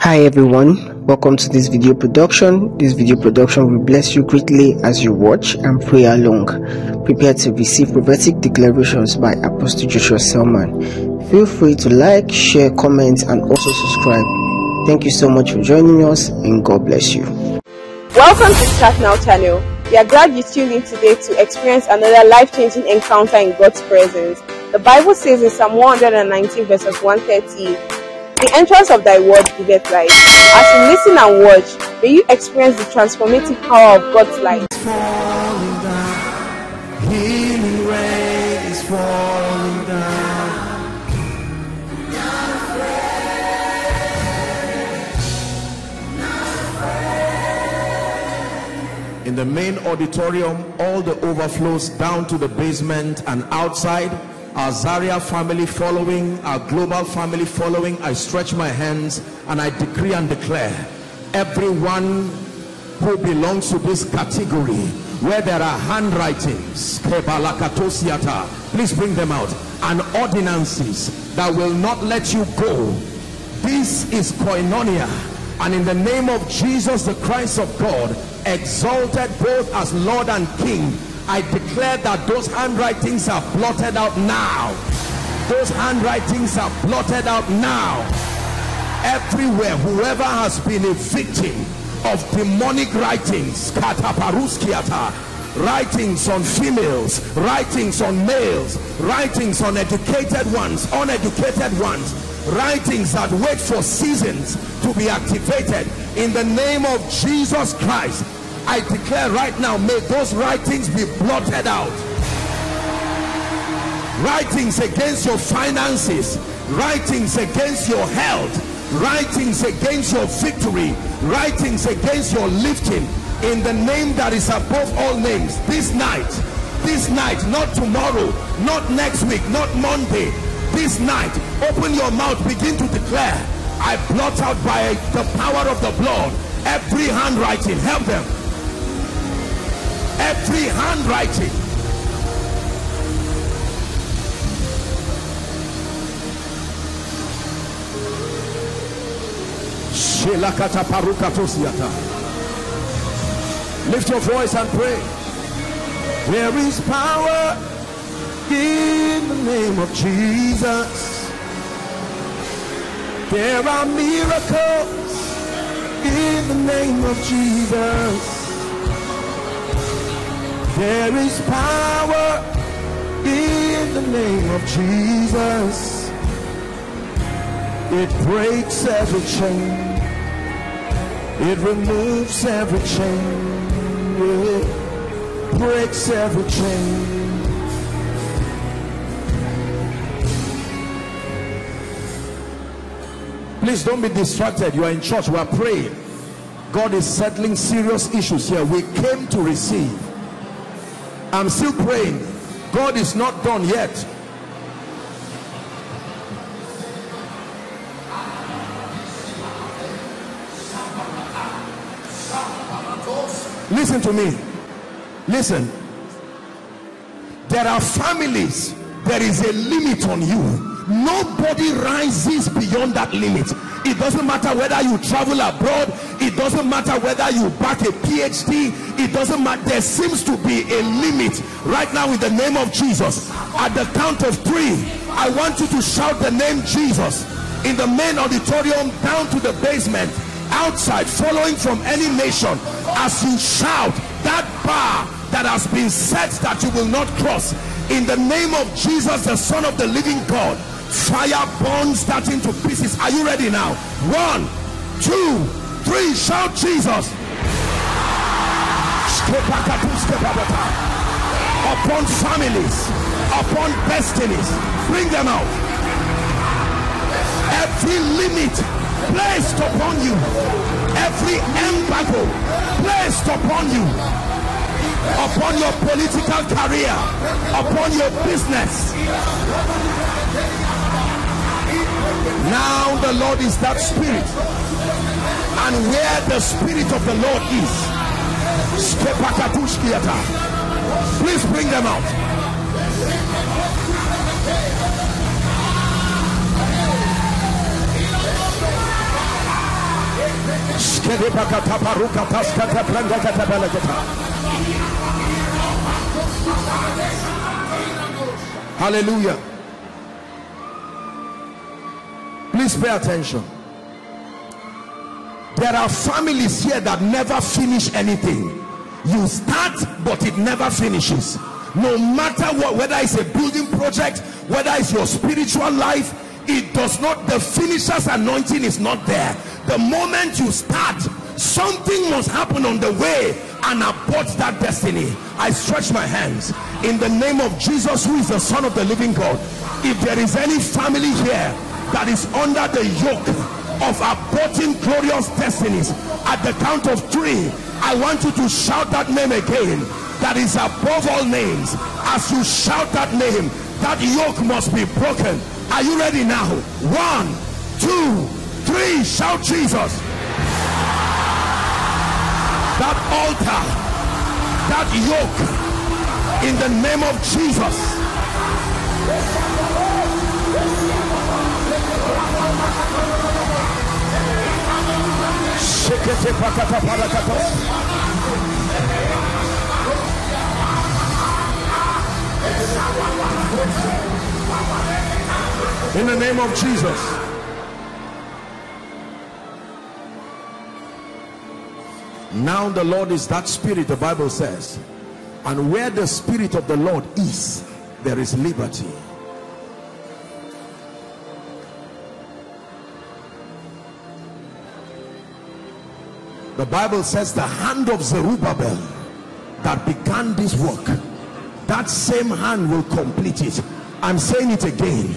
Hi everyone, welcome to this video production. This video production will bless you greatly as you watch and pray along. Prepare to receive prophetic declarations by Apostle Joshua Selman. Feel free to like, share, comment and also subscribe. Thank you so much for joining us and God bless you. Welcome to Start Now channel. We are glad you tuned in today to experience another life-changing encounter in God's presence. The Bible says in Psalm 119 verses 130, the entrance of thy word giveth light. As you listen and watch, may you experience the transformative power of God's light. In the main auditorium, all the overflows down to the basement and outside our Zaria family following, our global family following, I stretch my hands and I decree and declare everyone who belongs to this category where there are handwritings, please bring them out, and ordinances that will not let you go. This is koinonia and in the name of Jesus the Christ of God exalted both as Lord and King I declare that those handwritings are blotted out now. Those handwritings are blotted out now. Everywhere, whoever has been a victim of demonic writings, writings on females, writings on males, writings on educated ones, uneducated ones, writings that wait for seasons to be activated in the name of Jesus Christ I declare right now, may those writings be blotted out. Writings against your finances, writings against your health, writings against your victory, writings against your lifting in the name that is above all names. This night, this night, not tomorrow, not next week, not Monday, this night, open your mouth, begin to declare, I blot out by the power of the blood every handwriting. Help them every handwriting. Lift your voice and pray. There is power in the name of Jesus. There are miracles in the name of Jesus there is power in the name of Jesus. It breaks every chain. It removes every chain. It breaks every chain. Please don't be distracted. You are in church. We are praying. God is settling serious issues here. We came to receive. I'm still praying. God is not done yet. Listen to me. Listen. There are families, there is a limit on you. Nobody rises beyond that limit. It doesn't matter whether you travel abroad. It doesn't matter whether you back a phd it doesn't matter. There seems to be a limit right now in the name of jesus. At the count of three i want you to shout the name jesus in the main auditorium down to the basement outside following from any nation. As you shout that bar that has been set that you will not cross in the name of jesus the son of the living god fire burns that into pieces. Are you ready now? One two three shout jesus. Upon families upon destinies bring them out. Every limit placed upon you every embargo placed upon you upon your political career upon your business now the Lord is that spirit. And where the spirit of the Lord is, please bring them out. Hallelujah. Please pay attention. There are families here that never finish anything. You start, but it never finishes. No matter what, whether it's a building project, whether it's your spiritual life, it does not, the finisher's anointing is not there. The moment you start, something must happen on the way and abort that destiny. I stretch my hands in the name of Jesus, who is the Son of the living God. If there is any family here that is under the yoke of aborting glorious destinies at the count of three i want you to shout that name again that is above all names. As you shout that name that yoke must be broken. Are you ready now? One two three shout jesus. That altar that yoke in the name of jesus In the name of Jesus. Now the Lord is that spirit, the Bible says. And where the spirit of the Lord is, there is liberty. The Bible says the hand of Zerubbabel that began this work, that same hand will complete it. I'm saying it again.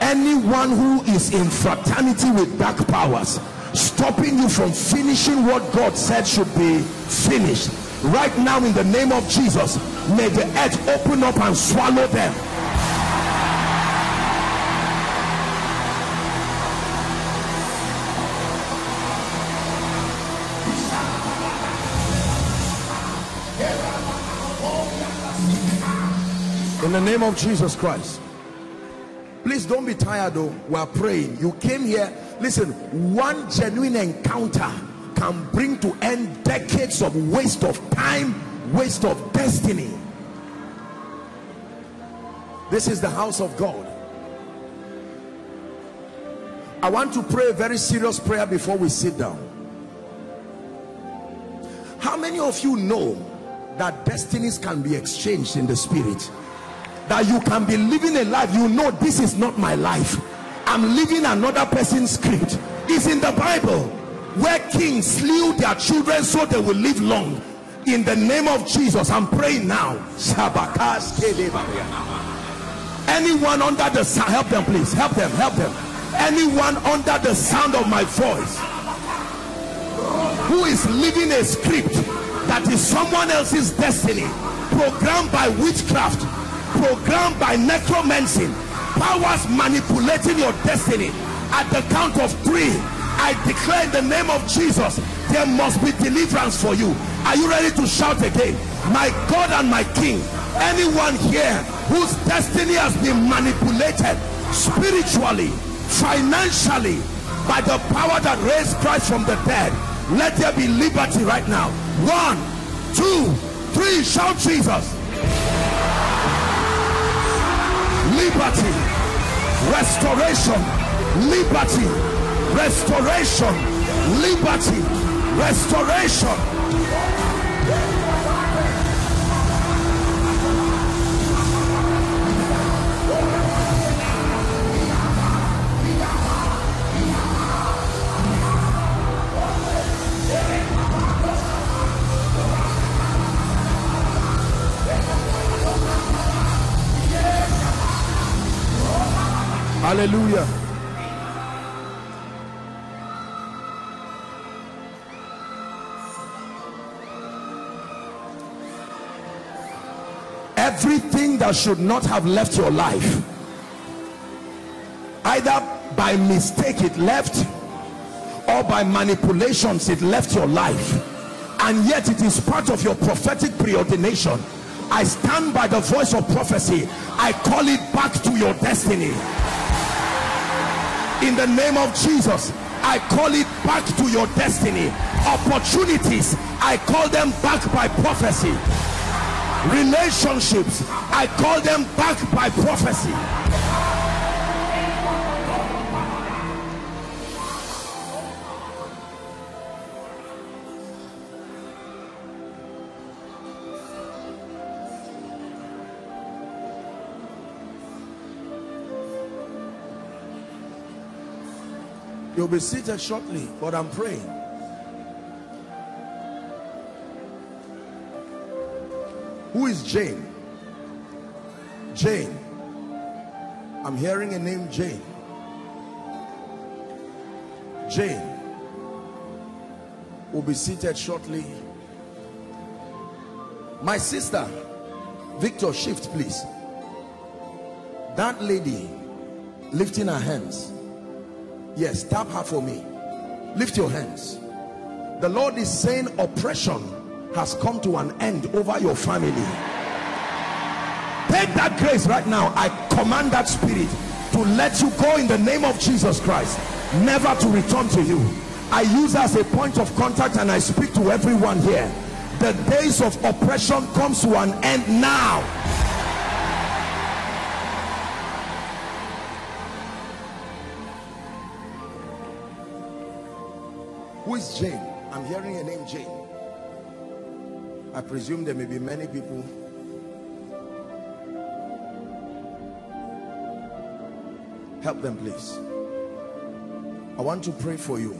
Anyone who is in fraternity with dark powers, stopping you from finishing what God said should be finished. Right now in the name of Jesus, may the earth open up and swallow them in the name of Jesus Christ. Please don't be tired though. We are praying. You came here. Listen one genuine encounter can bring to end decades of waste of time waste of destiny. This is the house of God. I want to pray a very serious prayer before we sit down. How many of you know that destinies can be exchanged in the spirit that you can be living a life you know this is not my life. I'm living another person's script. It's in the bible where kings slew their children so they will live long. In the name of jesus i'm praying now. Anyone under the sound help them please. Help them help them. Anyone under the sound of my voice who is living a script that is someone else's destiny programmed by witchcraft programmed by necromancy powers manipulating your destiny. At the count of three i declare in the name of jesus there must be deliverance for you. Are you ready to shout again? My god and my king anyone here whose destiny has been manipulated spiritually financially by the power that raised christ from the dead let there be liberty right now. One two three shout jesus liberty restoration liberty restoration liberty restoration Hallelujah. Everything that should not have left your life, either by mistake it left or by manipulations it left your life and yet it is part of your prophetic preordination I stand by the voice of prophecy. I call it back to your destiny in the name of Jesus I call it back to your destiny. Opportunities, I call them back by prophecy. Relationships, I call them back by prophecy. You'll be seated shortly, but I'm praying. Who is Jane? Jane. I'm hearing a name Jane. Jane will be seated shortly. My sister, Victor, shift please. That lady lifting her hands Yes, tap her for me. Lift your hands. The Lord is saying oppression has come to an end over your family. Take that grace right now. I command that spirit to let you go in the name of Jesus Christ. Never to return to you. I use as a point of contact and I speak to everyone here. The days of oppression comes to an end now Who is Jane? I'm hearing a name Jane. I presume there may be many people. Help them please. I want to pray for you.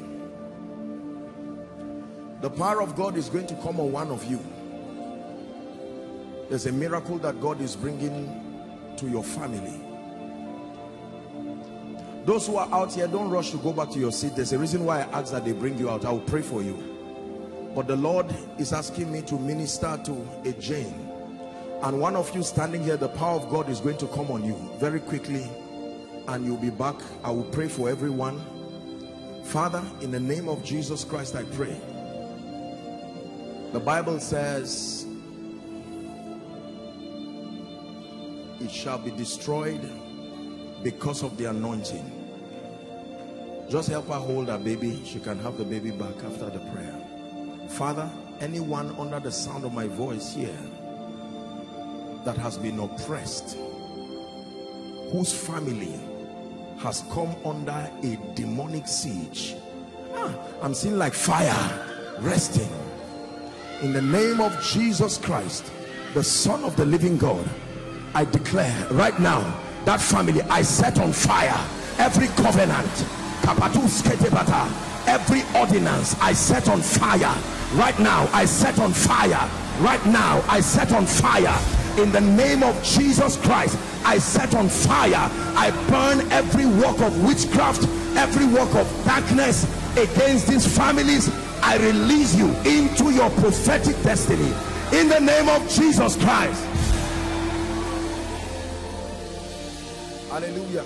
The power of God is going to come on one of you. There's a miracle that God is bringing to your family those who are out here don't rush to go back to your seat. There's a reason why i ask that they bring you out. I will pray for you. But the lord is asking me to minister to a jane. And one of you standing here the power of god is going to come on you very quickly. And you'll be back. I will pray for everyone. Father in the name of jesus christ i pray. The bible says it shall be destroyed because of the anointing. Just help her hold her baby. She can have the baby back after the prayer. Father anyone under the sound of my voice here that has been oppressed whose family has come under a demonic siege ah, i'm seeing like fire resting. In the name of jesus christ the son of the living god i declare right now that family I set on fire every covenant every ordinance I set on fire. Right now I set on fire. Right now I set on fire. In the name of Jesus Christ I set on fire. I burn every work of witchcraft every work of darkness against these families. I release you into your prophetic destiny. In the name of Jesus Christ hallelujah.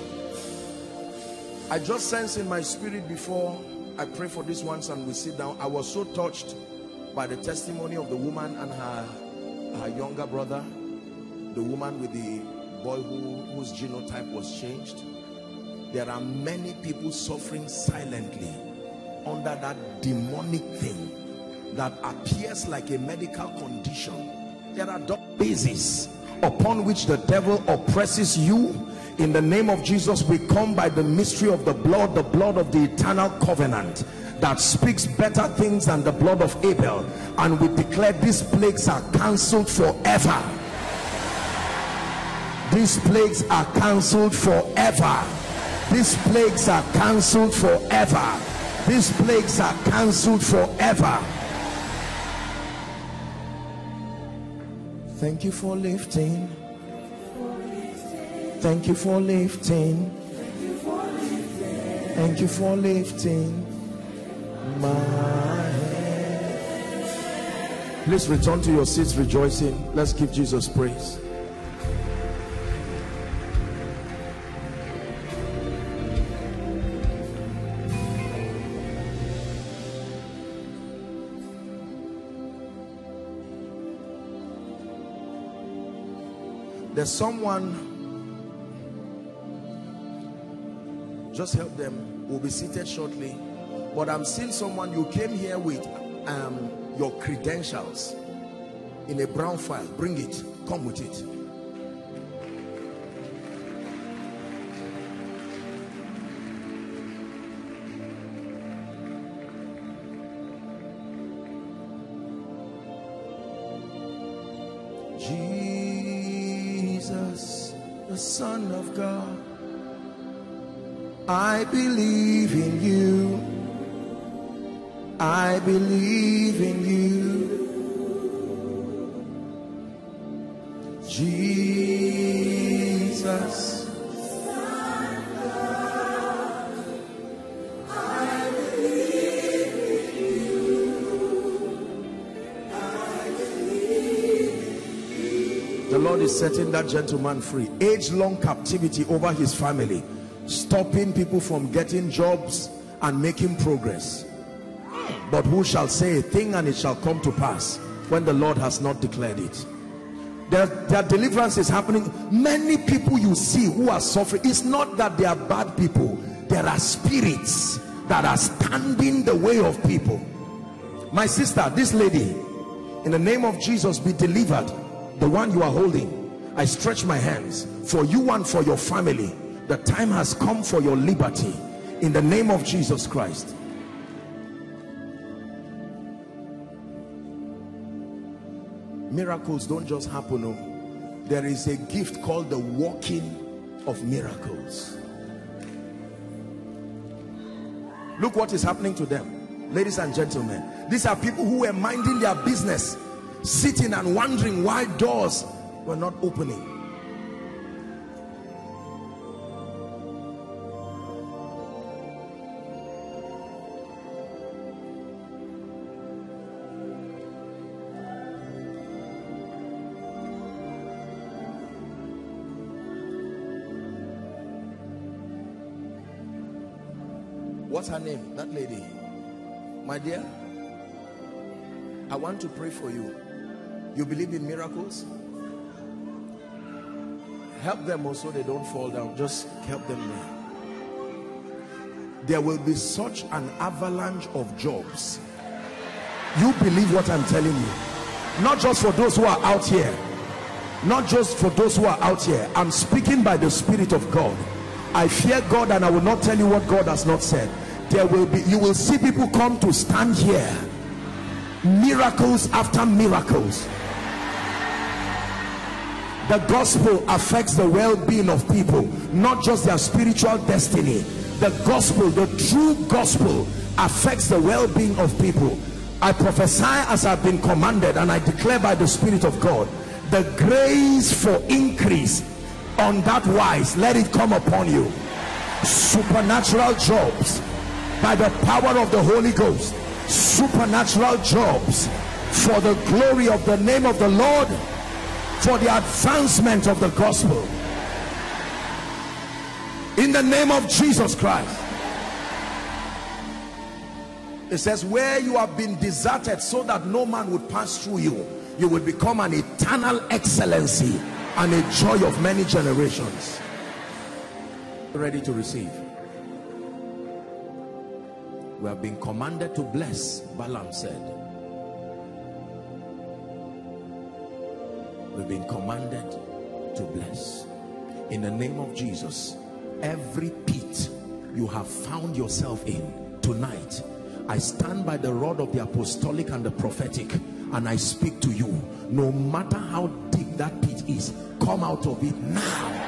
I just sense in my spirit before i pray for these ones and we sit down i was so touched by the testimony of the woman and her her younger brother. The woman with the boy who, whose genotype was changed. There are many people suffering silently under that demonic thing that appears like a medical condition. There are bases upon which the devil oppresses you in the name of Jesus we come by the mystery of the blood the blood of the eternal covenant that speaks better things than the blood of Abel. And we declare these plagues are cancelled forever. These plagues are cancelled forever. These plagues are cancelled forever. These plagues are cancelled forever. Thank you for lifting Thank you for lifting. Thank you for lifting my head. Please return to your seats rejoicing. Let's give Jesus praise. There's someone just help them. We'll be seated shortly. But I'm seeing someone you came here with um, your credentials. In a brown file. Bring it. Come with it I believe in you I believe in you Jesus. The Lord is setting that gentleman free. Age-long captivity over his family. Stopping people from getting jobs and making progress. But who shall say a thing and it shall come to pass when the Lord has not declared it? Their, there deliverance is happening. Many people you see who are suffering, it's not that they are bad people. There are spirits that are standing the way of people. My sister, this lady, in the name of Jesus, be delivered. The one you are holding. I stretch my hands for you and for your family. The time has come for your liberty. In the name of Jesus Christ. miracles don't just happen no. there is a gift called the walking of miracles look what is happening to them ladies and gentlemen these are people who were minding their business sitting and wondering why doors were not opening What's her name? That lady. My dear, I want to pray for you. You believe in miracles? Help them also they don't fall down. Just help them there. There will be such an avalanche of jobs. You believe what I'm telling you. Not just for those who are out here. Not just for those who are out here. I'm speaking by the Spirit of God. I fear God and I will not tell you what God has not said there will be you will see people come to stand here. Miracles after miracles. The gospel affects the well-being of people not just their spiritual destiny. The gospel the true gospel affects the well-being of people. I prophesy as i've been commanded and i declare by the spirit of god the grace for increase on that wise let it come upon you. Supernatural jobs by the power of the Holy Ghost. Supernatural jobs for the glory of the name of the Lord for the advancement of the gospel. In the name of Jesus Christ. It says where you have been deserted so that no man would pass through you you will become an eternal excellency and a joy of many generations. Ready to receive we have been commanded to bless Balaam said. We've been commanded to bless. In the name of Jesus every pit you have found yourself in tonight I stand by the rod of the apostolic and the prophetic and I speak to you. No matter how deep that pit is come out of it now.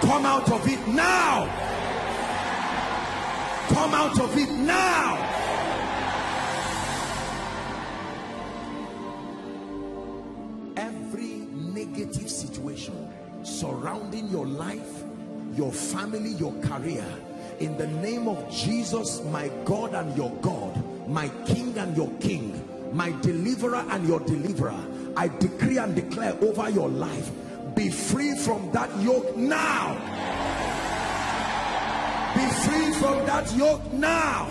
Come out of it now Come out of it now. Every negative situation surrounding your life, your family, your career, in the name of Jesus, my God and your God, my King and your King, my deliverer and your deliverer, I decree and declare over your life, be free from that yoke now be free from that yoke now.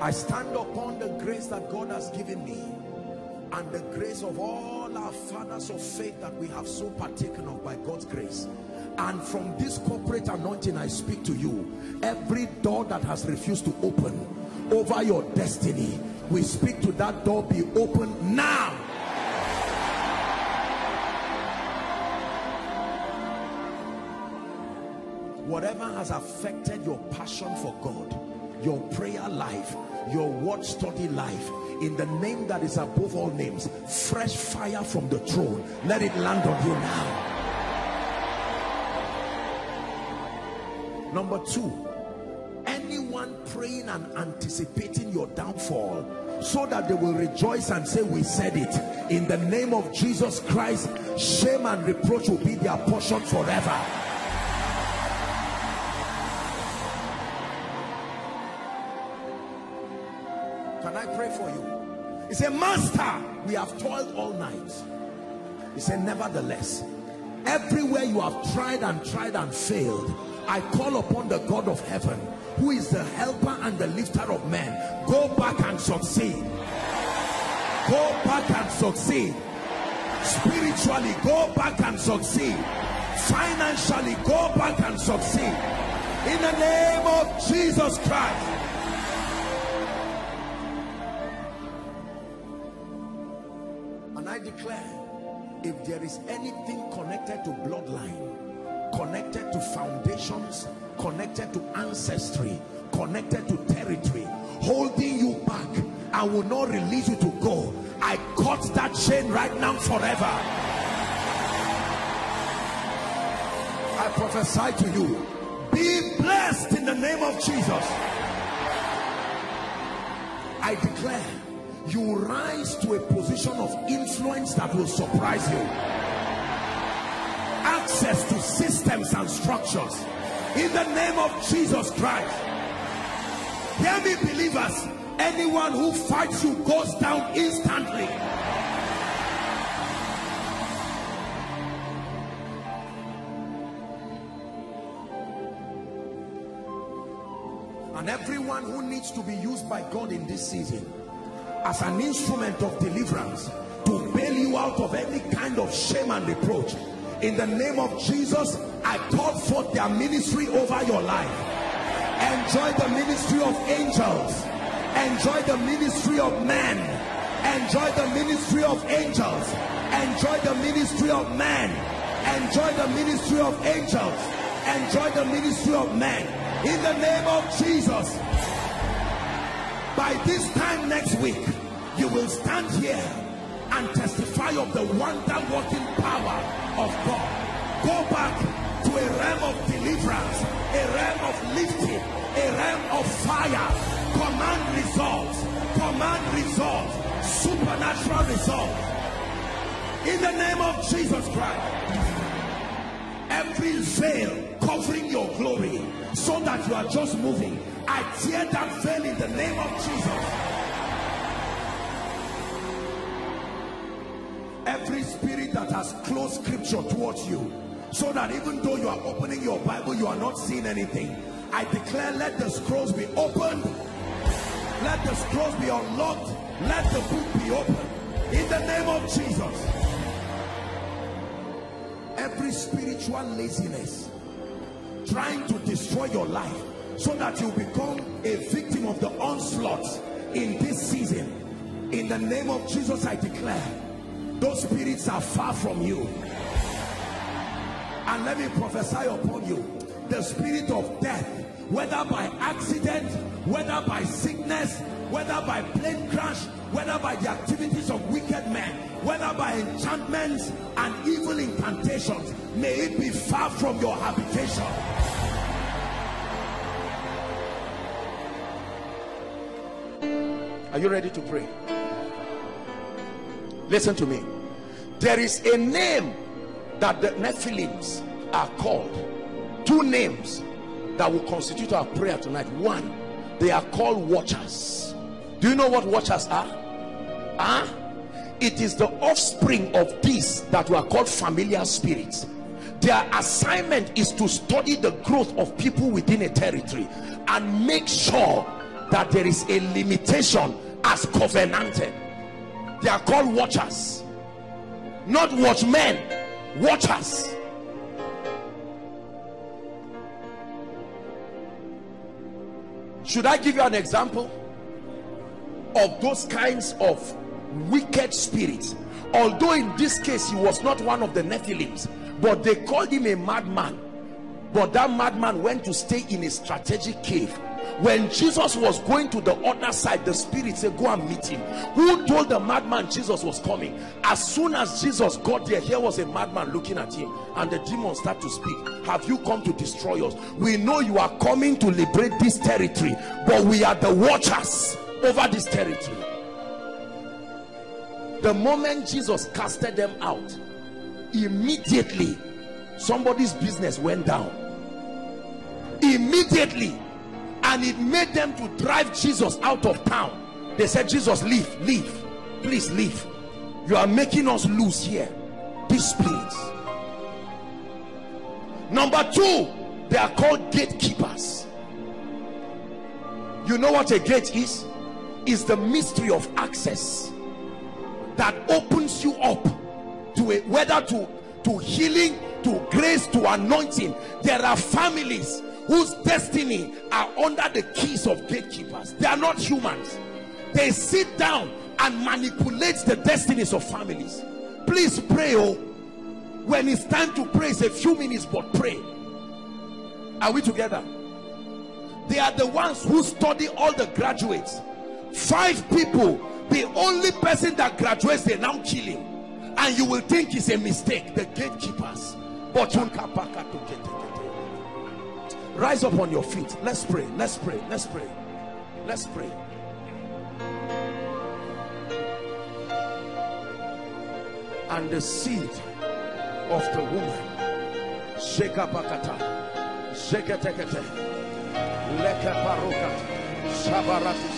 I stand upon the grace that God has given me and the grace of all our fathers of faith that we have so partaken of by God's grace. and from this corporate anointing I speak to you every door that has refused to open over your destiny we speak to that door be open now whatever has affected your passion for God your prayer life your word study life in the name that is above all names fresh fire from the throne let it land on you now. Number two anyone praying and anticipating your downfall so that they will rejoice and say we said it. In the name of jesus christ shame and reproach will be their portion forever can i pray for you? He said master we have toiled all night. He said nevertheless everywhere you have tried and tried and failed i call upon the god of heaven who is the helper and the lifter of men. Go back and succeed. Go back and succeed. Spiritually go back and succeed. Financially go back and succeed. In the name of jesus christ and i declare if there is anything connected to bloodline connected to foundations connected to ancestry connected to territory holding you back I will not release you to go. I cut that chain right now forever. I prophesy to you be blessed in the name of jesus. I declare you rise to a position of influence that will surprise you access to systems and structures in the name of Jesus Christ. Hear me, believers. Anyone who fights you goes down instantly. And everyone who needs to be used by God in this season as an instrument of deliverance to bail you out of any kind of shame and reproach. In the name of Jesus I call forth their ministry over your life. Enjoy the ministry of angels. Enjoy the ministry of men. Enjoy the ministry of angels. Enjoy the ministry of men. Enjoy the ministry of angels. Enjoy the ministry of men. In the name of Jesus by this time next week you will stand here and testify of the wonder working power of God. Go back to a realm of deliverance a realm of lifting a realm of fire. Command results command results supernatural results. In the name of Jesus Christ. Every veil covering your glory so that you are just moving I tear that veil in the name of Jesus. Every spirit that has closed scripture towards you so that even though you are opening your bible you are not seeing anything. I declare let the scrolls be opened. Let the scrolls be unlocked. Let the book be opened. In the name of jesus. Every spiritual laziness trying to destroy your life so that you become a victim of the onslaught in this season. In the name of jesus i declare those spirits are far from you. And let me prophesy upon you the spirit of death whether by accident whether by sickness whether by plane crash whether by the activities of wicked men whether by enchantments and evil incantations may it be far from your habitation are you ready to pray? Listen to me. There is a name that the Nephilims are called. Two names that will constitute our prayer tonight. One they are called watchers. Do you know what watchers are? Huh? it is the offspring of these that were called familiar spirits. Their assignment is to study the growth of people within a territory and make sure that there is a limitation as covenanted. They are called watchers. Not watchmen watchers. Should i give you an example of those kinds of wicked spirits? Although in this case he was not one of the nephilims but they called him a madman. But that madman went to stay in a strategic cave when jesus was going to the other side the spirit said go and meet him. Who told the madman jesus was coming? As soon as jesus got there here was a madman looking at him and the demon started to speak. Have you come to destroy us? We know you are coming to liberate this territory but we are the watchers over this territory. The moment jesus casted them out immediately somebody's business went down. Immediately and it made them to drive Jesus out of town. They said Jesus leave leave. Please leave. You are making us lose here. These spirits number two they are called gatekeepers. You know what a gate is? Is the mystery of access that opens you up to a whether to to healing to grace to anointing. There are families whose destiny are under the keys of gatekeepers. They are not humans. They sit down and manipulate the destinies of families. Please pray oh. When it's time to pray it's a few minutes but pray. Are we together? They are the ones who study all the graduates. Five people the only person that graduates they now killing and you will think it's a mistake the gatekeepers. But you rise up on your feet. Let's pray. Let's pray. Let's pray. Let's pray. And the seed of the woman. Shekapakata. Sheketekete. Lekaparukat shabaratis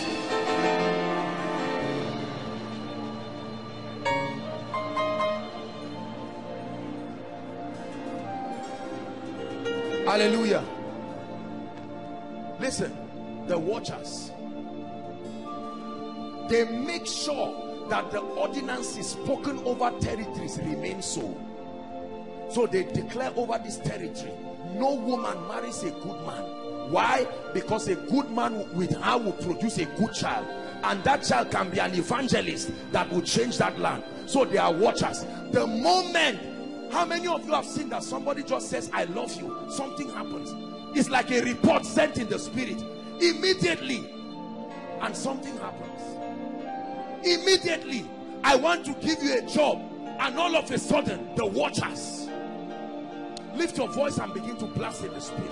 hallelujah listen the watchers they make sure that the ordinances spoken over territories remain so. So they declare over this territory no woman marries a good man. Why? Because a good man with her will produce a good child. And that child can be an evangelist that will change that land. So they are watchers. The moment how many of you have seen that somebody just says i love you something happens it's like a report sent in the spirit. Immediately and something happens. Immediately i want to give you a job and all of a sudden the watchers lift your voice and begin to blast in the spirit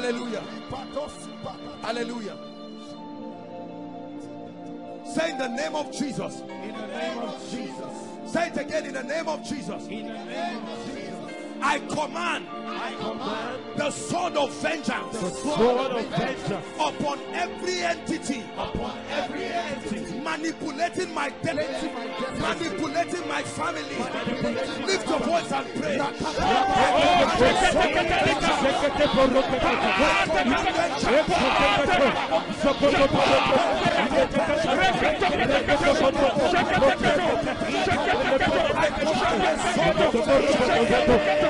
hallelujah. Hallelujah. Say in the name of jesus. In the name of Jesus. Say it again in the name of jesus I command, I command the sword of vengeance, the sword of vengeance upon every entity, upon every entity manipulating my destiny, manipulating my family. Lift your voice and pray. I command the sword of vengeance.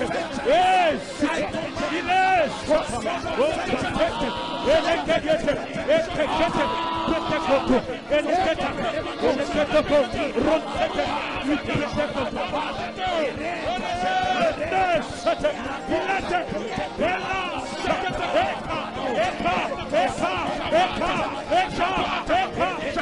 Yes! Eka! Eka! Eka! Eka!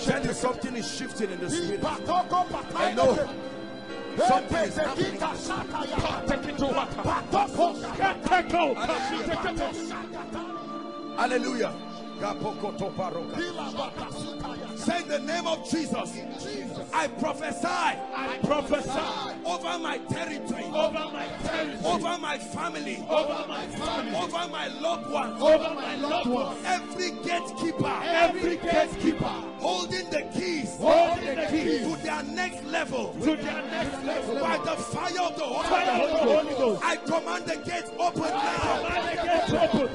Tell you, something is shifting in the spirit. I know something is happening. Hallelujah. Say in the name of Jesus. I prophesy. I prophesy over my territory, over my territory, over my family, over my family, over my loved ones, over my loved ones. every gatekeeper, Every gatekeeper holding the keys holding the keys to their next level to their next level by the fire of the Fire of the Holy Holy Ghost. Ghost. I command the gates open now. Command the gates open.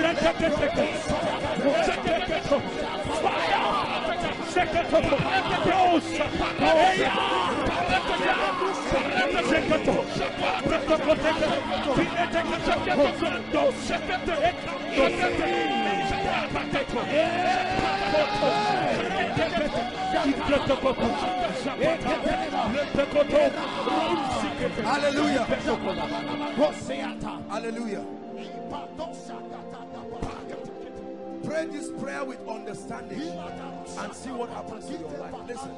Rekete Hallelujah. Hallelujah. Pray this prayer with understanding and see what happens to your life. Listen.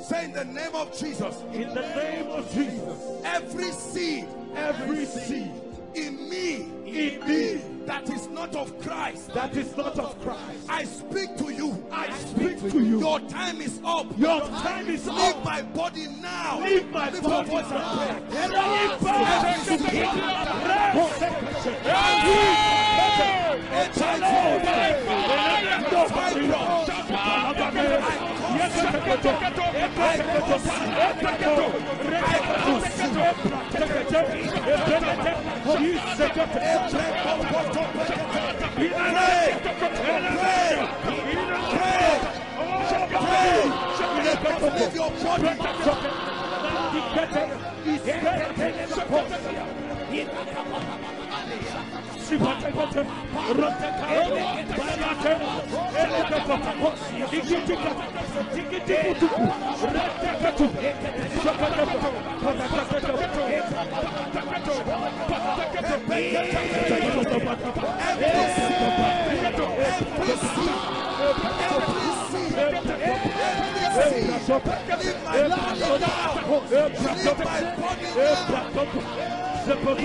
Say in the name of Jesus, In the name of Jesus, every seed every seed in me in me that is not of Christ, that is not of Christ, I speak to you. I speak to you. Your time is up. Your time is up. Leave up. my body now. Leave my Lift your body voice and body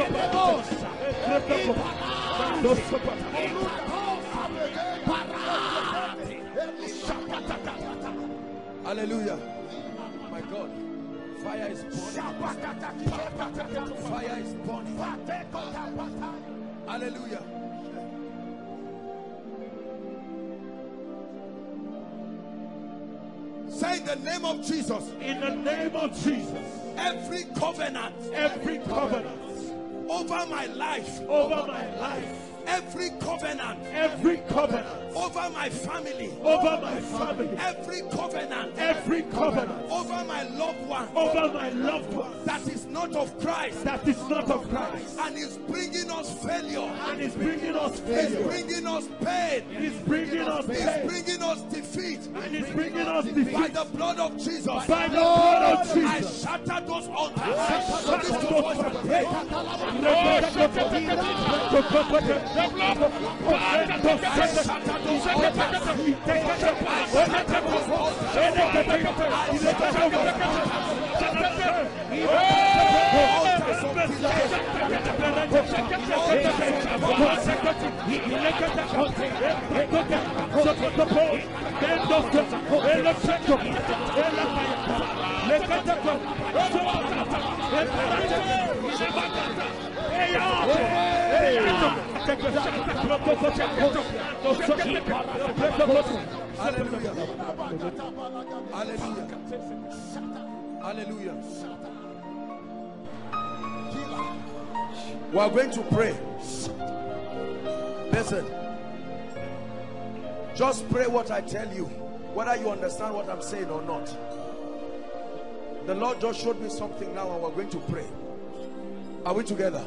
now. Hallelujah. My God. Fire is burning. Fire is burning. Hallelujah. Say the name of Jesus, In the name of Jesus, every covenant every covenant over my life, over my life, every covenant every covenant over my family, over my family, every covenant every covenant over my loved one over my loved ones that is not of Christ that is not of Christ and is bringing us failure, and is bringing us failure. is bringing us pain, is bringing us pain. is bringing us defeat. and is bringing us defeat. By the blood of Jesus. By the blood of Jesus. I shatter those altars. Shatter Lift those your voice and pray. Hallelujah. We are going to pray. Listen. Just pray what I tell you, whether you understand what I'm saying or not. The Lord just showed me something now, and we're going to pray. Are we together?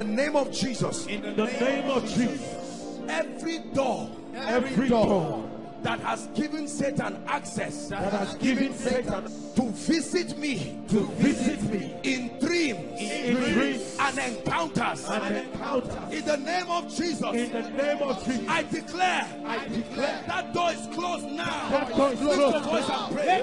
In the name of Jesus. In the name of Jesus, Every door every door that has given Satan access that has given Satan to visit me to visit me in dreams in dreams and encounters. and encounters, in the name of Jesus. In the name of Jesus, I declare I declare that door is closed now. that door is lift your closed. voice and pray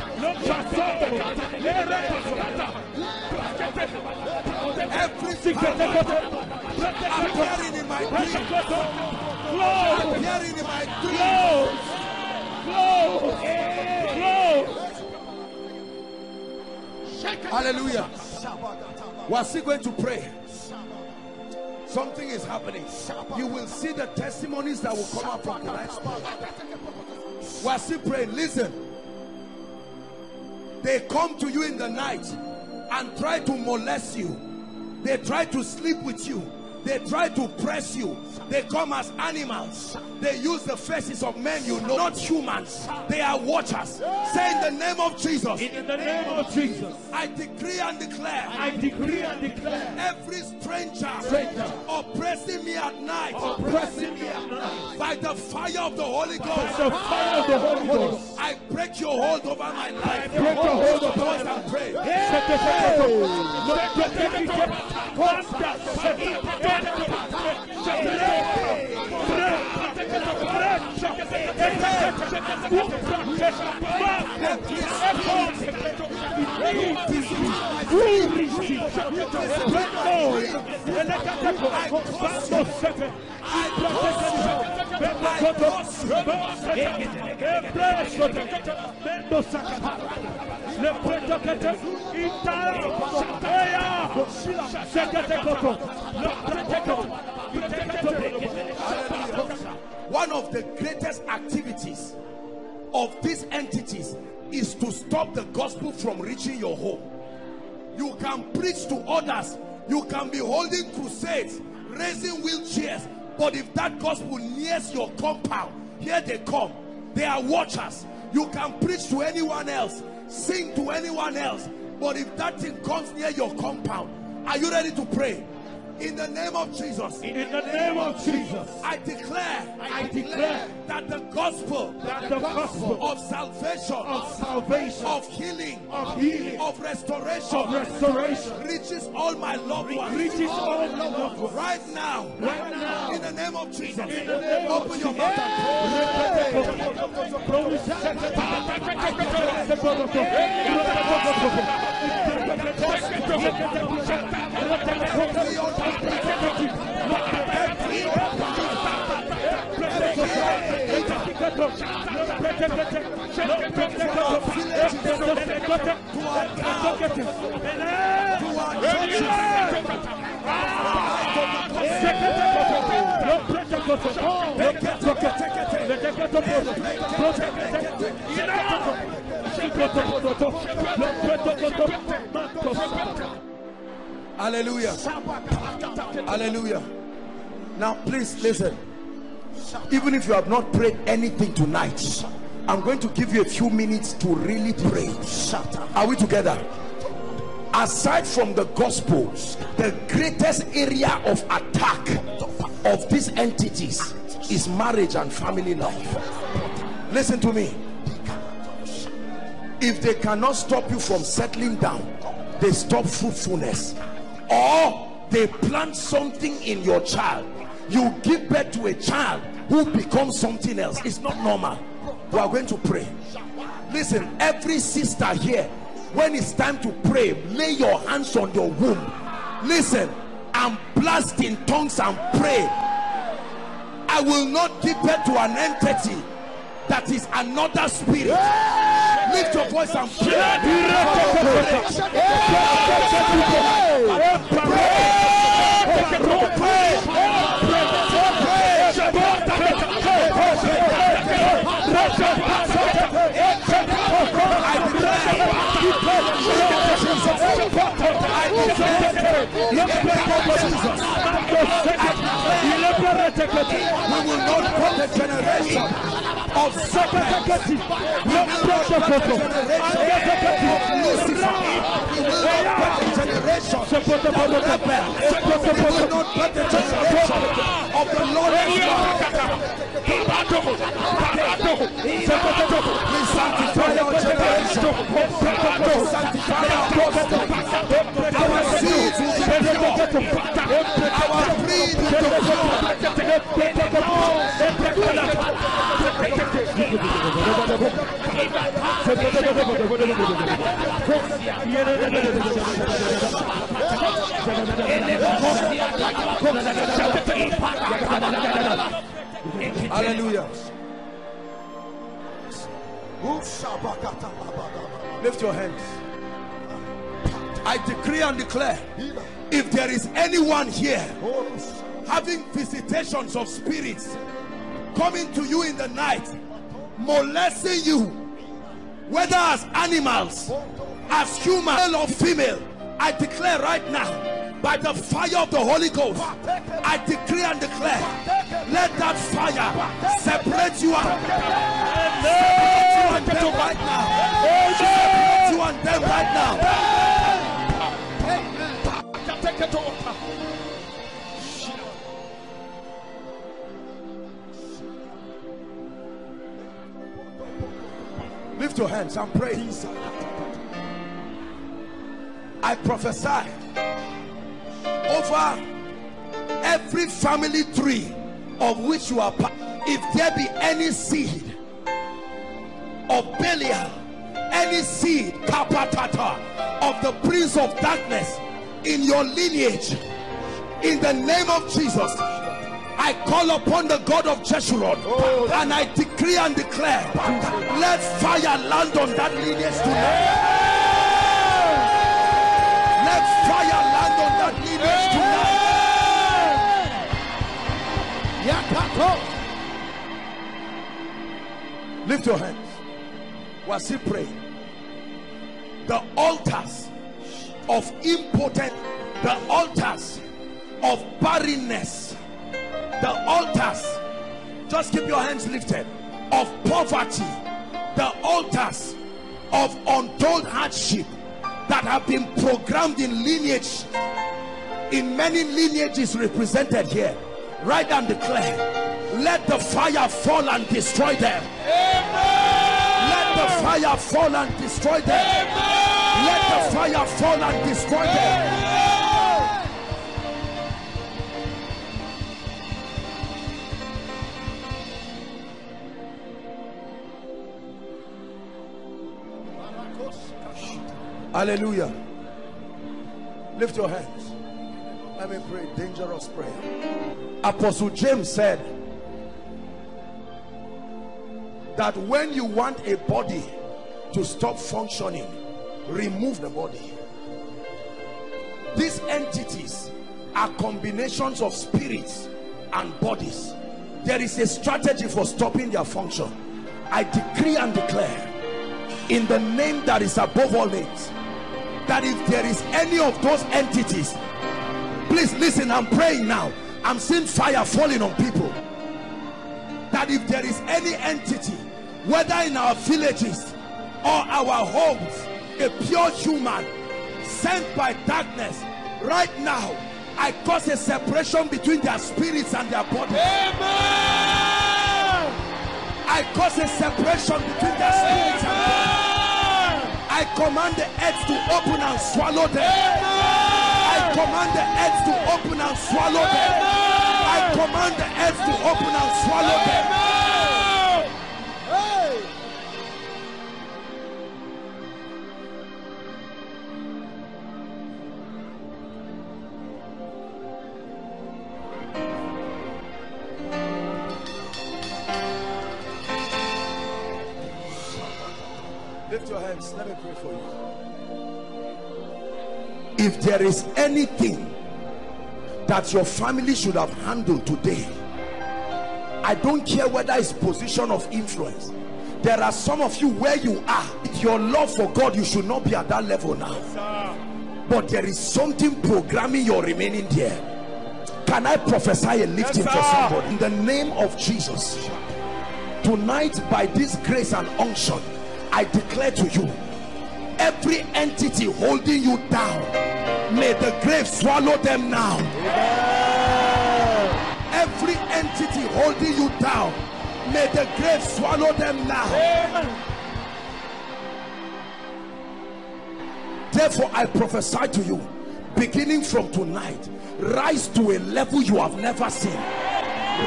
appearing in my appearing in my hallelujah. We are still going to pray. Something is happening. You will see the testimonies that will come out from tonight's prayer we are still praying. Listen they come to you in the night and try to molest you. They try to sleep with you they try to press you they come as animals they use the faces of men you know not humans they are watchers say in the name of jesus In the name of Jesus, i decree and declare I decree and declare every stranger, Stranger. oppressing me at night oppressing me at night by the fire of the holy Ghost. by the fire of the Holy Ghost. i break your hold over my life I break your hold over my and pray Vamos! Ele é categórico! Vamos! One of the greatest activities of these entities is to stop the gospel from reaching your home. You can preach to others. You can be holding crusades raising wheelchairs but if that gospel nears your compound here they come. They are watchers. You can preach to anyone else sing to anyone else but if that thing comes near your compound are you ready to pray in the name of jesus In the name of Jesus, I declare, I declare that the gospel that the gospel of salvation, of salvation, of healing, of healing, of restoration of restoration reaches all my loved ones. reaches all my loved ones. Right now, Right now, in the name of Jesus, in the name of open your mouth and pray. Hallelujah. Hallelujah. Now, please listen. Even if you have not prayed anything tonight, I'm going to give you a few minutes to really pray. Are we together? Aside from the gospel, the greatest area of attack of these entities is marriage and family life. Listen to me. If they cannot stop you from settling down, they stop fruitfulness. Or they plant something in your child. You give birth to a child who becomes something else. It's not normal. We are going to pray. Listen every sister here when it's time to pray lay your hands on your womb. Listen and blast in tongues and pray i will not give birth to an entity that is another spirit lift your voice and We will not put the generation of will not the generation of Lucifer. Of the generation of Hallelujah. Lift your hands. I decree and declare if there is anyone here having visitations of spirits coming to you in the night molesting you whether as animals as human or female i declare right now by the fire of the holy ghost i decree and declare let that fire separate you and you and them right now. Separate you and them right now. Lift your hands and pray. I prophesy over every family tree of which you are part. If there be any seed of Belial any seed kapatata of the prince of darkness in your lineage in the name of Jesus I call upon the God of Jeshurun oh. and I decree and declare let fire land on that lineage tonight. Let fire lineage tonight lift your hands. We're still praying. The altars of impotent the altars of barrenness the altars just keep your hands lifted of poverty the altars of untold hardship that have been programmed in lineage in many lineages represented here right and declare let the fire fall and destroy them let the fire fall and destroy them let the fire fall and destroy them Hallelujah. Lift your hands. Let me pray. Dangerous prayer. Apostle James said that when you want a body to stop functioning, remove the body. These entities are combinations of spirits and bodies. There is a strategy for stopping their function. I decree and declare in the name that is above all names that if there is any of those entities please listen i'm praying now. I'm seeing fire falling on people. That if there is any entity whether in our villages or our homes a pure human sent by darkness right now i cause a separation between their spirits and their body. Amen. i cause a separation between their spirits and body. I command the earth to open and swallow them. I command the earth to open and swallow them. I command the earth to open and swallow them. Lift your hands. Let me pray for you. If there is anything that your family should have handled today, I don't care whether it's position of influence. There are some of you where you are. Your love for God, you should not be at that level now. But there is something programming your remaining there. Can I prophesy a lifting Yes, for somebody? In the name of Jesus tonight by this grace and unction i declare to you every entity holding you down. May the grave swallow them now. Every entity holding you down may the grave swallow them now. Therefore i prophesy to you beginning from tonight rise to a level you have never seen.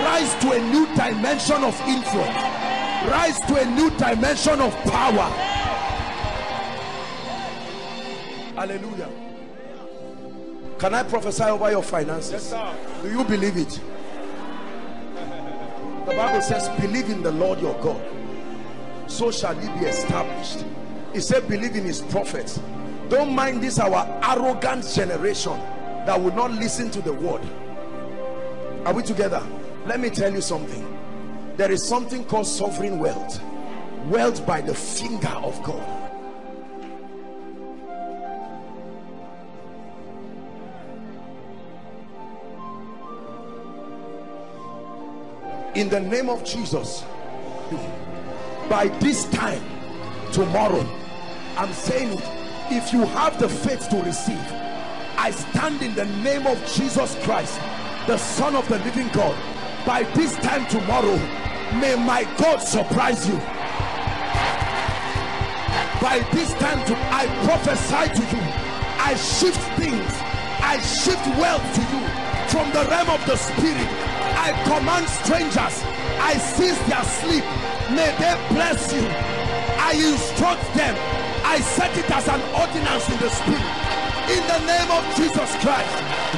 Rise to a new dimension of influence. Rise to a new dimension of power hallelujah. Can i prophesy over your finances? Yes, sir. do you believe it? The bible says believe in the lord your god so shall he be established. He said believe in his prophets. Don't mind this our arrogant generation that would not listen to the word. Are we together? Let me tell you something. There is something called sovereign wealth wealth by the finger of god in the name of jesus by this time tomorrow i'm saying it if you have the faith to receive i stand in the name of jesus christ the son of the living god. By this time tomorrow may my god surprise you. By this time to i prophesy to you i shift things i shift wealth to you from the realm of the spirit i command strangers i seize their sleep. May they bless you. I instruct them. I set it as an ordinance in the spirit. In the name of jesus christ.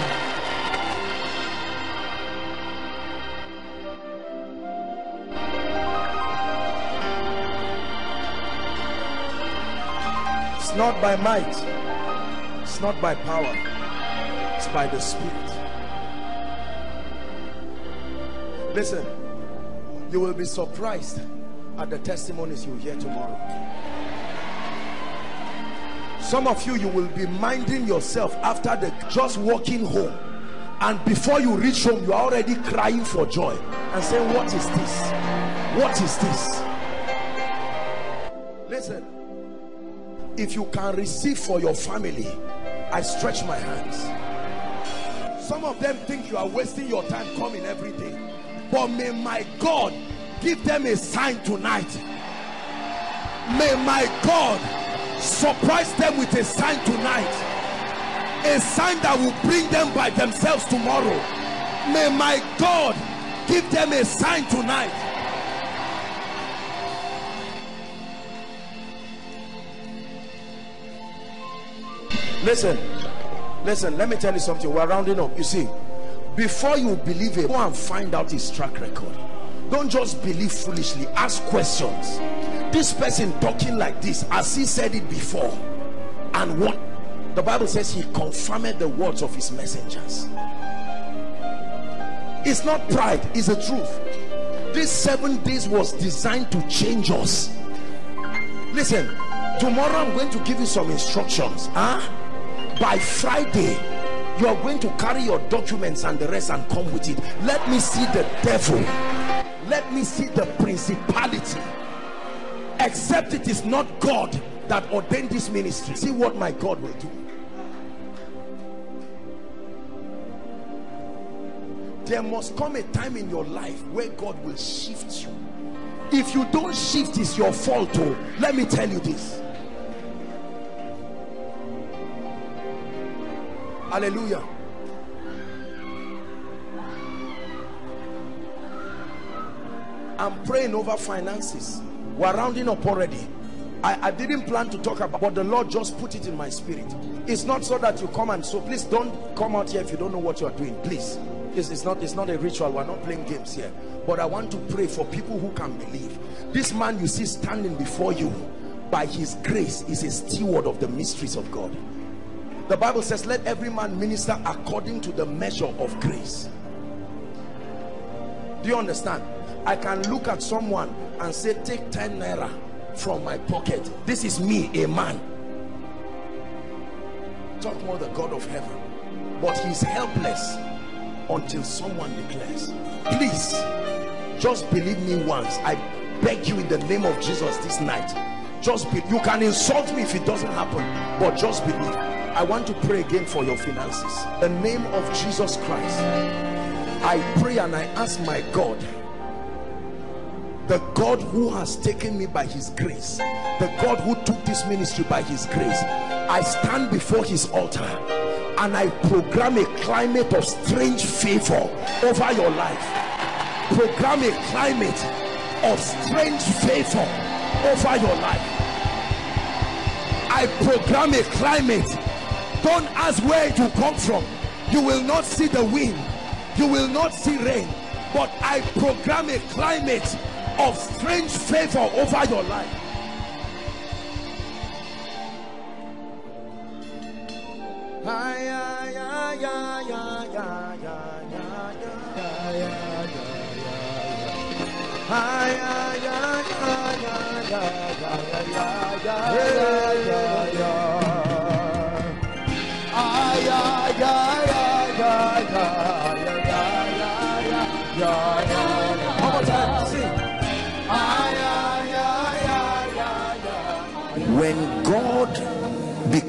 It's not by might, it's not by power, it's by the Spirit. Listen, you will be surprised at the testimonies you hear tomorrow. Some of you, you will be minding yourself after the just walking home, and before you reach home, you are already crying for joy and saying, What is this? What is this? Listen, if you can receive for your family i stretch my hands some of them think you are wasting your time coming every day but may my god give them a sign tonight. May my god surprise them with a sign tonight. A sign that will bring them by themselves tomorrow. May my god give them a sign tonight. Listen. Listen let me tell you something. We're rounding up. You see before you believe it go and find out his track record. Don't just believe foolishly. Ask questions. This person talking like this as he said it before? And what? The bible says he confirmed the words of his messengers. It's not pride it's the truth. This seven days was designed to change us. Listen tomorrow i'm going to give you some instructions huh? By friday you are going to carry your documents and the rest and come with it. Let me see the devil. Let me see the principality. Except it is not god that ordained this ministry. See what my god will do. There must come a time in your life where god will shift you. If you don't shift it's your fault oh. Let me tell you this hallelujah. I'm praying over finances. We're rounding up already. I, I didn't plan to talk about but the lord just put it in my spirit. It's not so that you come and so please don't come out here if you don't know what you are doing. Please. It's, it's not it's not a ritual. We're not playing games here. But i want to pray for people who can believe. This man you see standing before you by his grace is a steward of the mysteries of god the bible says let every man minister according to the measure of grace. Do you understand? I can look at someone and say take 10 naira from my pocket. This is me a man. Talk more the god of heaven. But he's helpless until someone declares. Please just believe me once. I beg you in the name of jesus this night. Just be you can insult me if it doesn't happen but just believe i want to pray again for your finances. The name of jesus christ i pray and i ask my god the God who has taken me by his grace the God who took this ministry by his grace I stand before his altar and I program a climate of strange favor over your life. Program a climate of strange favor over your life. I program a climate don't ask where it will come from you will not see the wind you will not see rain but I program a climate of strange favor over your life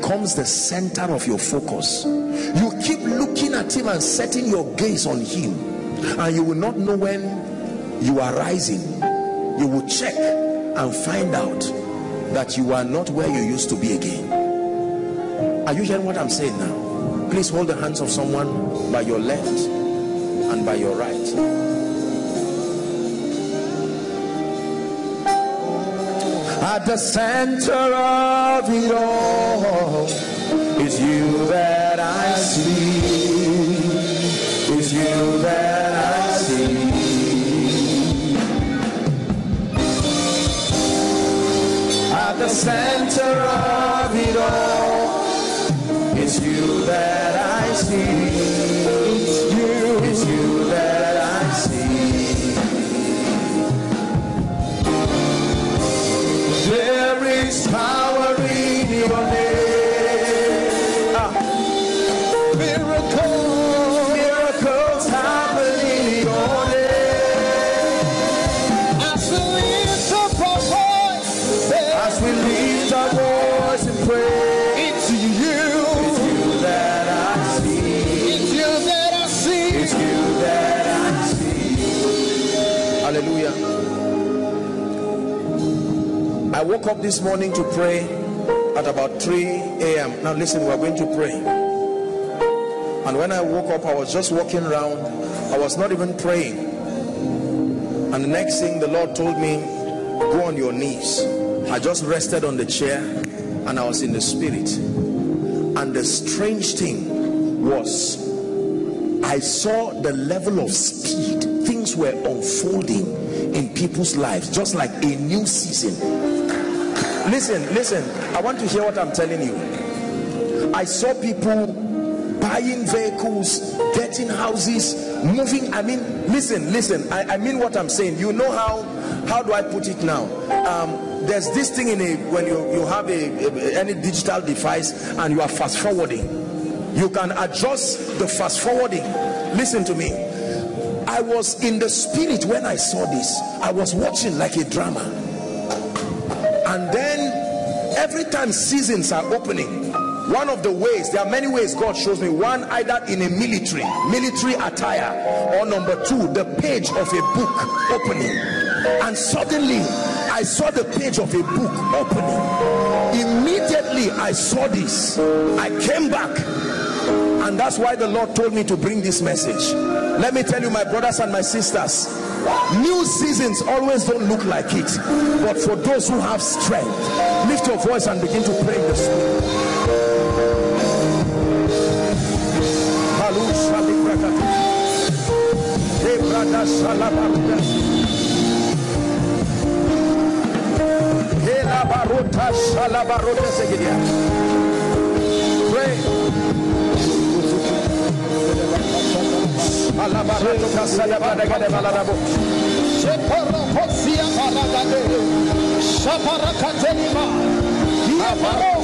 becomes the center of your focus. You keep looking at him and setting your gaze on him. And you will not know when you are rising. You will check and find out that you are not where you used to be again. Are you hearing what I'm saying now? Please hold the hands of someone by your left and by your right At the center of it all is you that I see. Is you that I see. At the center of it all is you that woke up this morning to pray at about 3 a.m. Now listen, we are going to pray. And when I woke up, I was just walking around. I was not even praying. And the next thing the Lord told me, go on your knees. I just rested on the chair and I was in the spirit. And the strange thing was, I saw the level of speed. Things were unfolding in people's lives, just like a new season listen listen i want to hear what i'm telling you i saw people buying vehicles, getting houses, moving. I mean, listen, listen. I, I mean what I'm saying. You know how? How do I put it now? Um, there's this thing in a when you you have a, a any digital device and you are fast forwarding. You can adjust the fast forwarding. Listen to me. I was in the spirit when I saw this. I was watching like a drama. And then every time seasons are opening, one of the ways there are many ways god shows me. One either in a military military attire or number two the page of a book opening. And suddenly i saw the page of a book opening. Immediately i saw this. I came back. And that's why the lord told me to bring this message. Let me tell you my brothers and my sisters new seasons always don't look like it but for those who have strength lift your voice and begin to pray in the spirit Halusha librakati. Hebrada shalabaruda. Separakosia paragade. Saparakatelima. Diaparo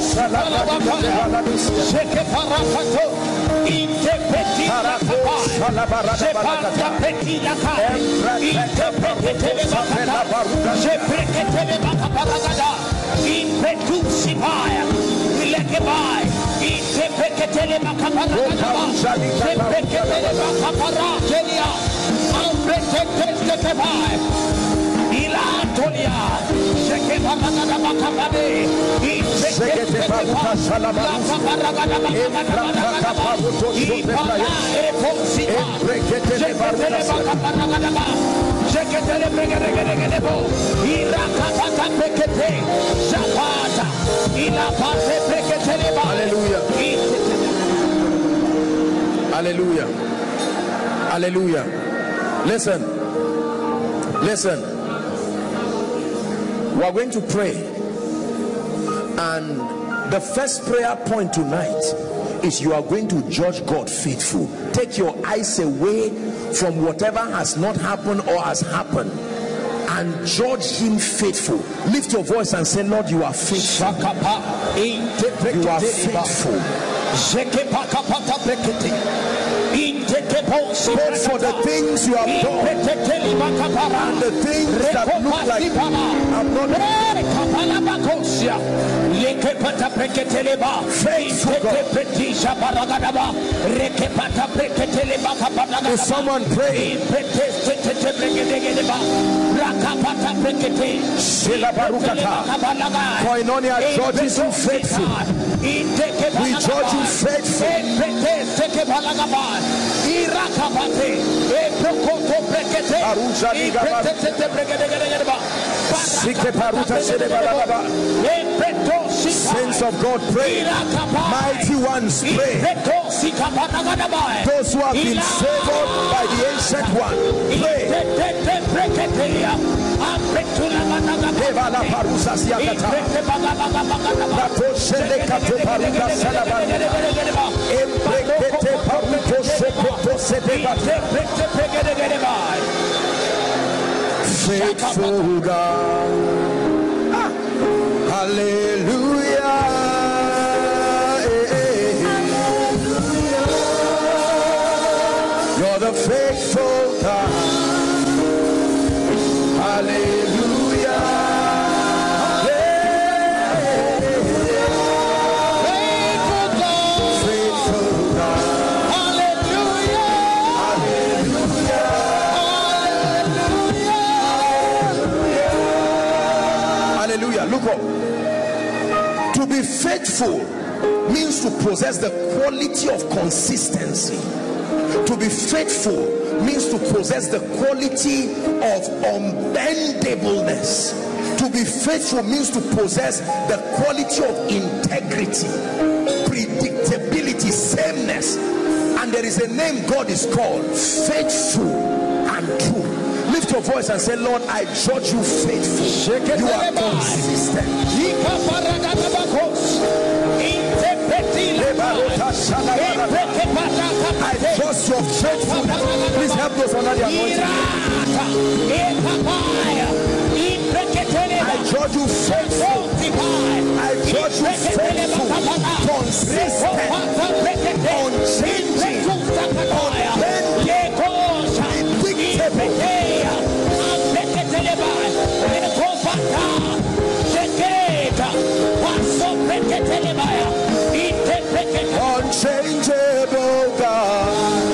salabakaya. Seke parakato. Intepeti Tarako shalabarada Sepanta balakata. peti laka. Intepetele bakata. Sepreketele bakapade. Hallelujah. Hallelujah. Listen. Listen. We are going to pray. And the first prayer point tonight is you are going to judge God faithful. Take your eyes away from whatever has not happened or has happened and judge him faithful. Lift your voice and say, Lord, you are faithful. You are faithful. Both for the things you have done and the things that look like have not Is someone pray? Koinonia judges you faithful. We judge you faithful. Arusha ligaba. Sike paruta sede balagaba. Saints of God pray. Mighty ones pray. Those who have been favored by the ancient one pray. Ah. Hallelujah. Faithful means to possess the quality of consistency. To be faithful means to possess the quality of unbendableness. To be faithful means to possess the quality of integrity, predictability, sameness. And there is a name God is called faithful and true lift your voice and say lord i judge you faithful. You are consistent. I trust your faithfulness. Please help those under the anointing. I judge you faithful. I judge you faithful, consistent, unchanging, unbending, predictable. unchangeable oh God.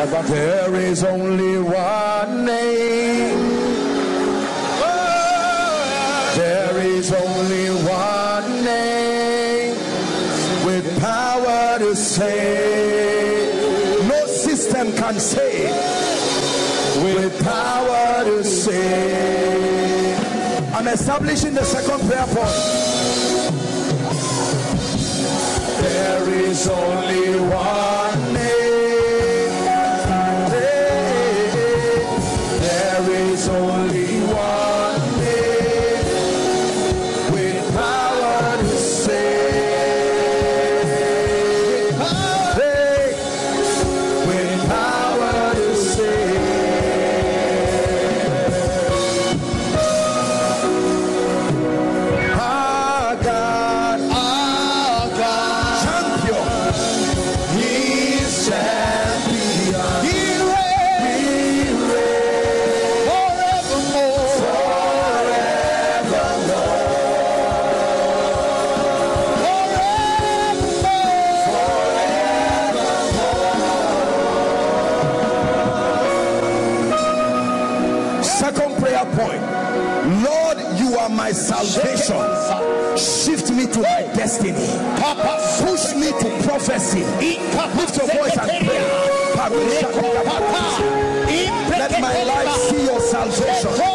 There is only one name. There is only one name with power to save. No system can save with power to save. I'm establishing the second prayer point. There is only Lift your voice and pray. Let my life see your salvation.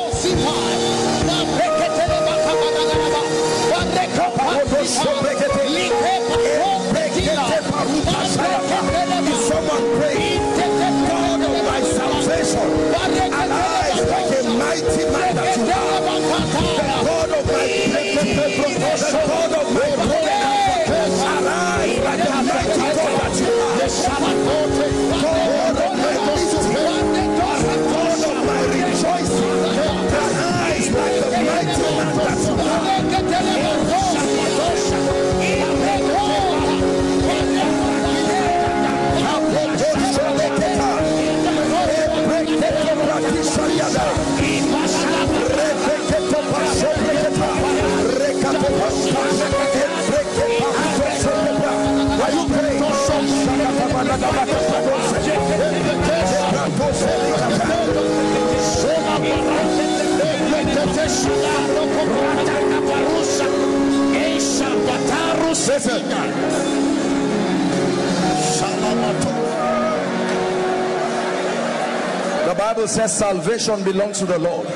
Bible says salvation belongs to the Lord.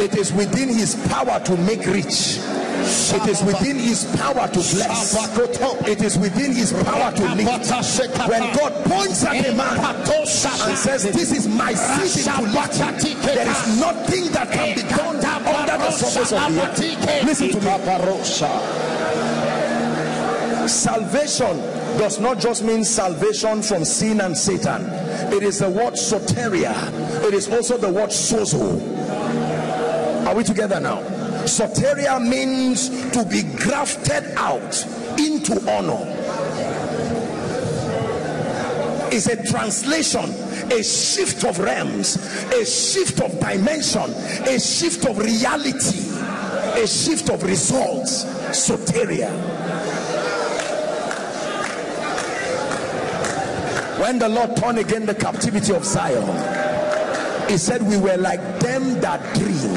It is within his power to make rich. It is within his power to bless. It is within his power to lift. When God points at a man and says, This is my season to lift, there is nothing that can be done under the surface of the earth. Listen to me. Salvation does not just mean salvation from sin and Satan. It is the word soteria. It is also the word sozo. Are we together now? Soteria means to be grafted out into honor. It's a translation, a shift of realms, a shift of dimension, a shift of reality, a shift of results. Soteria. When the Lord turned again the captivity of Zion, he said, We were like them that dream.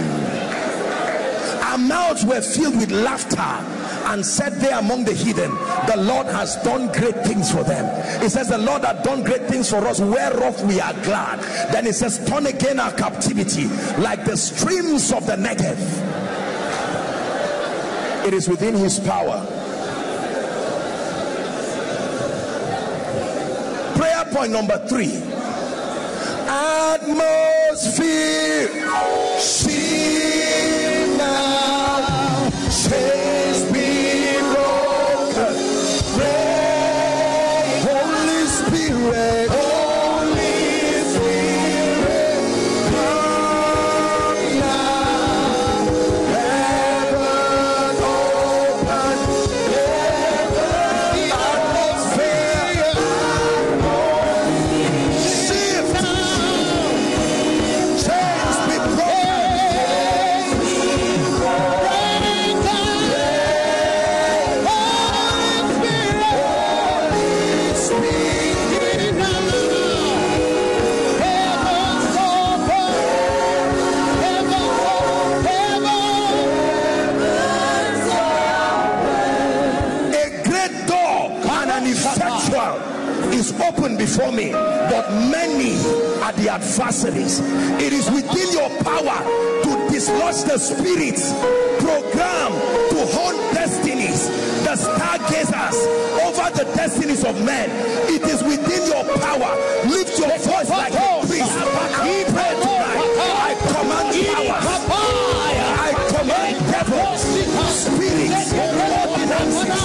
Our mouths were filled with laughter and said there among the heathen, The Lord has done great things for them. He says, The Lord had done great things for us, whereof we are glad. Then he says, Turn again our captivity like the streams of the Negev. It is within his power. Prayer point number three atmosphere. See before me but many are the adversaries. It is within your power to dislodge the spirits program to haunt destinies the stargazers over the destinies of men. It is within your power. Lift your voice like a priest. And pray tonight. I command power i command devils spirits ordinances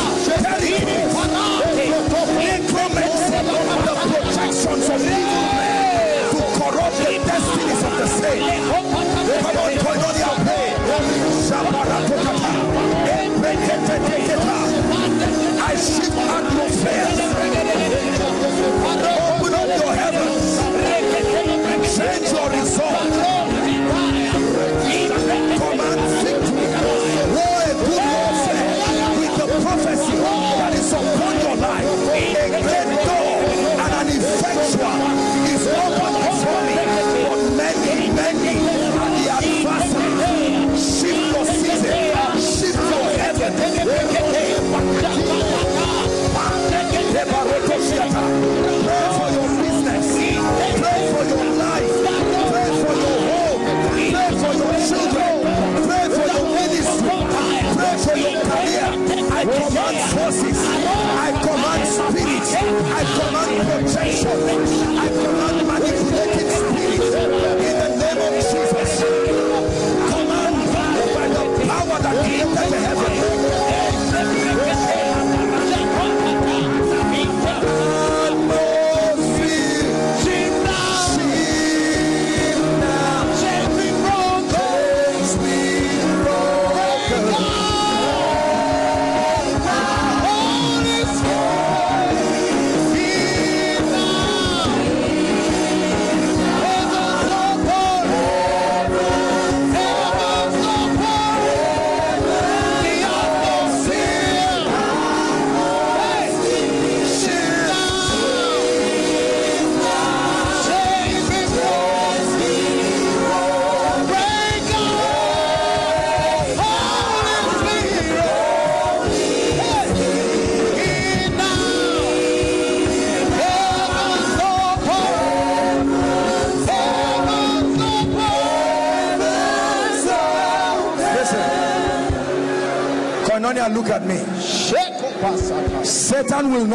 I shift command forces. I command spirits. I command protection.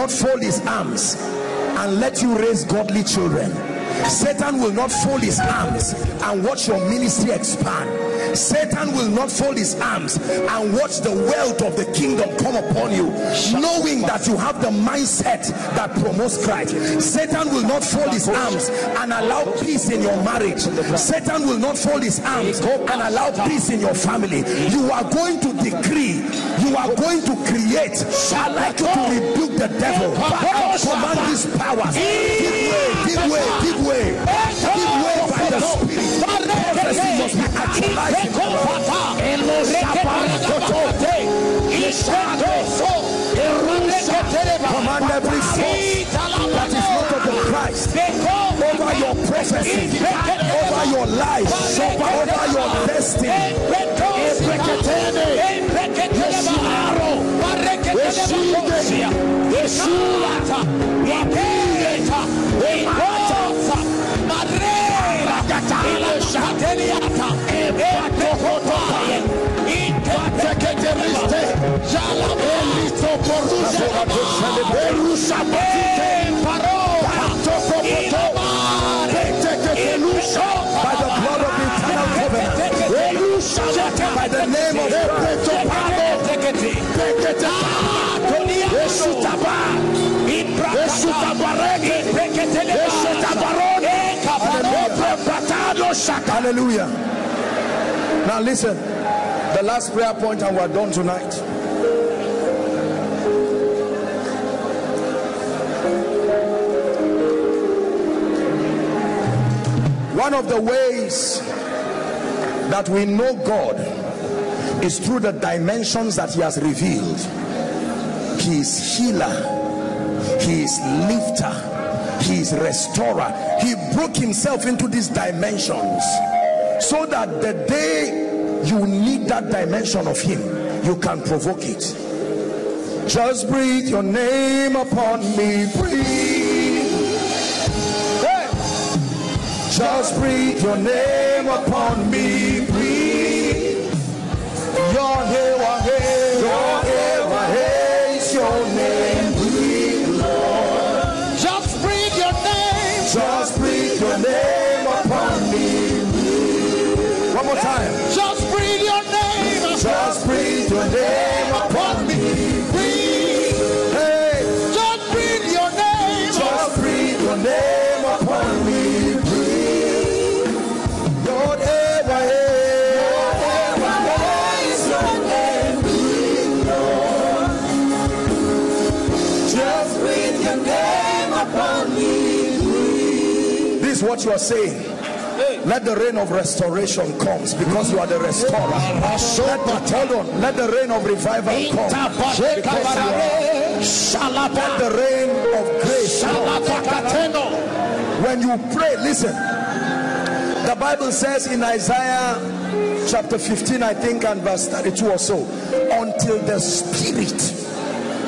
Not fold his arms and let you raise godly children. Satan will not fold his arms and watch your ministry expand. Satan will not fold his arms and watch the wealth of the kingdom come upon you, knowing that you have the mindset that promotes Christ. Satan will not fold his arms and allow peace in your marriage. Satan will not fold his arms and allow peace in your family. You are going to decree, you are going to create. I like you to rebuke the devil and command these powers. Give way, give way, give way, give way by the spirit. Prophecy must be actualized. Command every force that is not of the Christ over your prophecy, over your life, over your destiny. By the blood of the eternal covenant, by the name of Hallelujah. Now listen, the last prayer point and we're done tonight. One of the ways that we know God is through the dimensions that he has revealed. He is healer, he is lifter, he is restorer. He broke himself into these dimensions so that the day you need that dimension of him, you can provoke it. Just breathe your name upon me, breathe. Just breathe your name upon me, breathe. Your name, what you are saying. Let the rain of restoration comes because you are the restorer. Let the, hold on. Let the rain of revival come because you are. Let the rain of grace come. When you pray, listen. The Bible says in Isaiah chapter 15, I think, and verse 32 or so, until the Spirit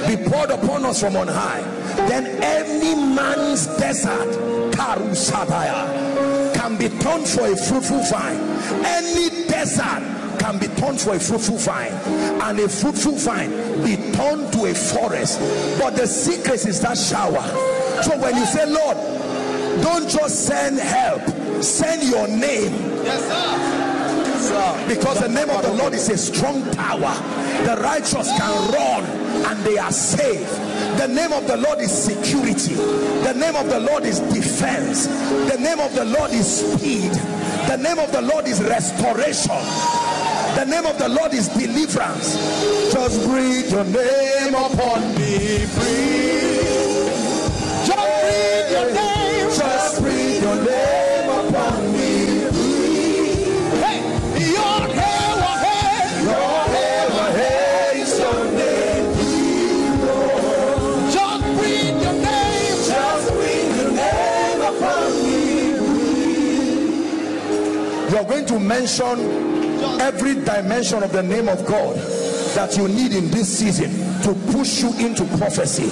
be poured upon us from on high, then any man's desert, can be turned for a fruitful vine. Any desert can be turned for a fruitful vine, and a fruitful vine be turned to a forest. But the secret is that shower. So when you say, Lord, don't just send help, send your name. Because the name of the Lord is a strong tower. The righteous can run and they are safe. The name of the Lord is security. The name of the Lord is defense. The name of the Lord is speed. The name of the Lord is restoration. The name of the Lord is deliverance. Just breathe your name upon me. Breathe. Just you're going to mention every dimension of the name of God that you need in this season to push you into prophecy.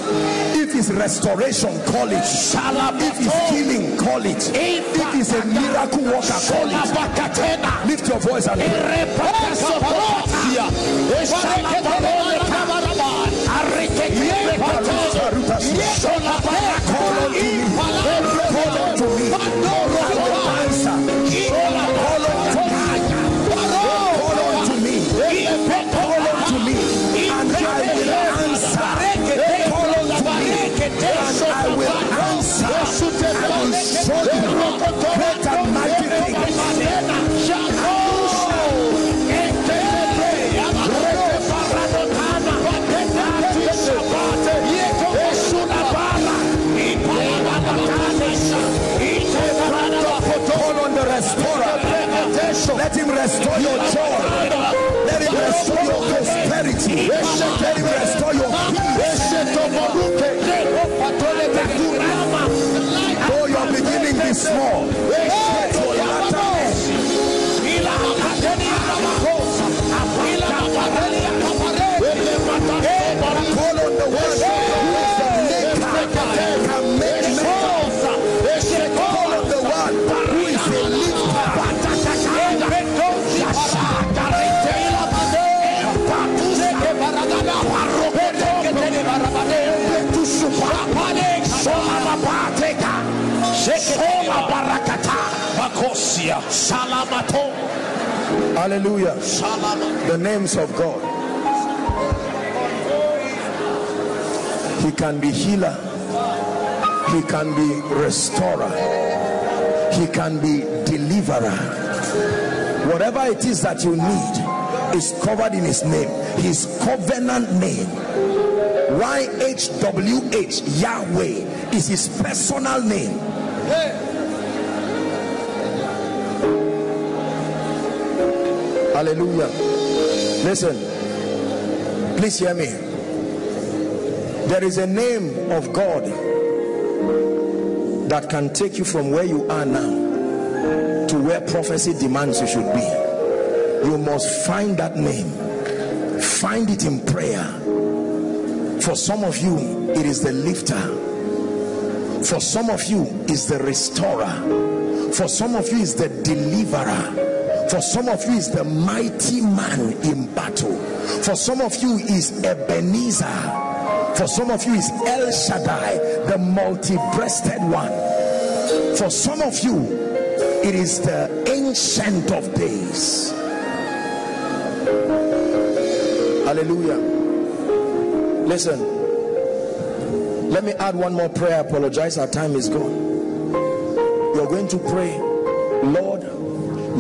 If it's restoration, call it. If it's healing, call it. If it's a miracle worker, call it. Lift your voice and pray. Restore your joy. Let him restore your prosperity. Let him restore your peace. Though your beginning be small, Hallelujah. The names of God. He can be healer. He can be restorer. He can be deliverer. Whatever it is that you need is covered in his name. His covenant name. YHWH Yahweh is his personal name. Hallelujah. Listen, please hear me. There is a name of God that can take you from where you are now to where prophecy demands you should be. You must find that name, find it in prayer. For some of you, it is the lifter. For some of you, is the restorer. For some of you, is the deliverer for some of you is the mighty man in battle. For some of you is ebenezer. For some of you is el shaddai the multi-breasted one. For some of you it is the ancient of days. Hallelujah. Listen. Let me add one more prayer. I apologize. Our time is gone. You're going to pray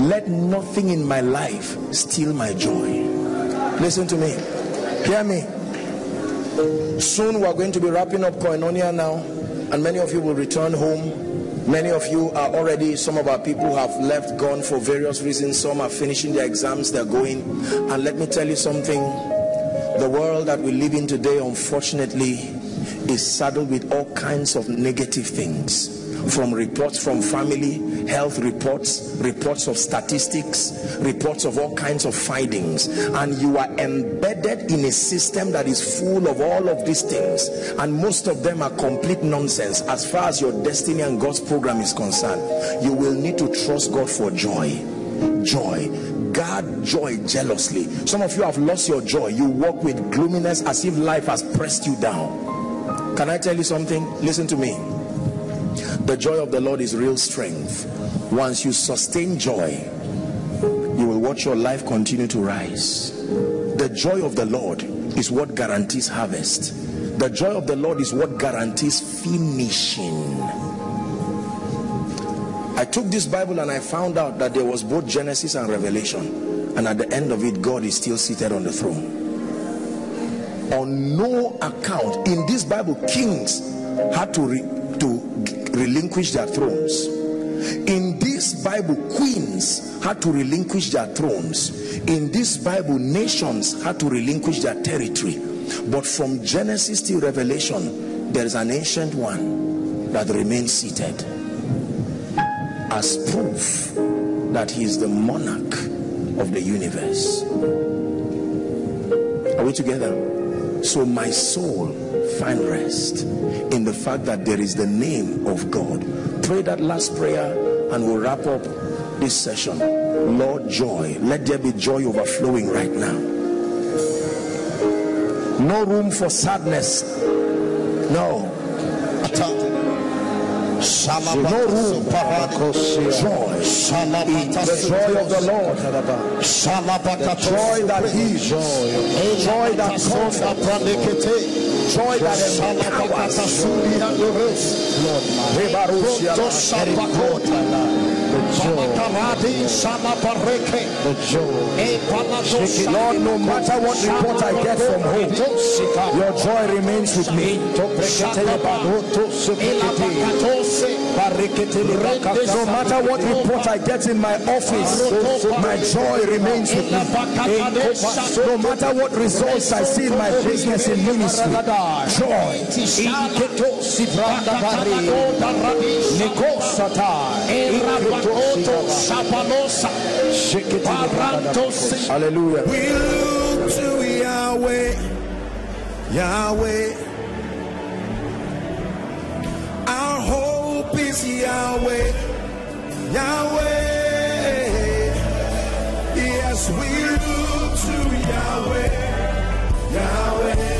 let nothing in my life steal my joy. Listen to me. Hear me. Soon we're going to be wrapping up koinonia now and many of you will return home. Many of you are already some of our people have left gone for various reasons. Some are finishing their exams they're going. And let me tell you something. The world that we live in today unfortunately is saddled with all kinds of negative things. From reports from family health reports reports of statistics reports of all kinds of findings. And you are embedded in a system that is full of all of these things. And most of them are complete nonsense as far as your destiny and God's program is concerned. You will need to trust God for joy. Joy. Guard joy jealously. Some of you have lost your joy. You walk with gloominess as if life has pressed you down. Can I tell you something? Listen to me the joy of the Lord is real strength. Once you sustain joy, you will watch your life continue to rise. The joy of the Lord is what guarantees harvest. The joy of the Lord is what guarantees finishing. I took this Bible and I found out that there was both Genesis and Revelation. And at the end of it, God is still seated on the throne. On no account in this Bible, kings had to, re, to relinquish their thrones. In this bible queens had to relinquish their thrones. In this bible nations had to relinquish their territory. But from genesis to revelation there is an ancient one that remains seated as proof that he is the monarch of the universe. Are we together? So my soul find rest in the fact that there is the name of God. Pray that last prayer and we'll wrap up this session. Lord, joy. Let there be joy overflowing right now. No room for sadness. No. No room. Joy. The joy of the Lord. The joy that heals. Joy that comforts joy that is that empowers the joy Lord no matter what report I get from home your joy remains with me No matter what report I get in my office, my joy remains with me. No matter what results I see in my business in ministry, joy. Hallelujah. We look to Yahweh, Yahweh. Hope is Yahweh, Yahweh. Yes, we look to Yahweh, Yahweh.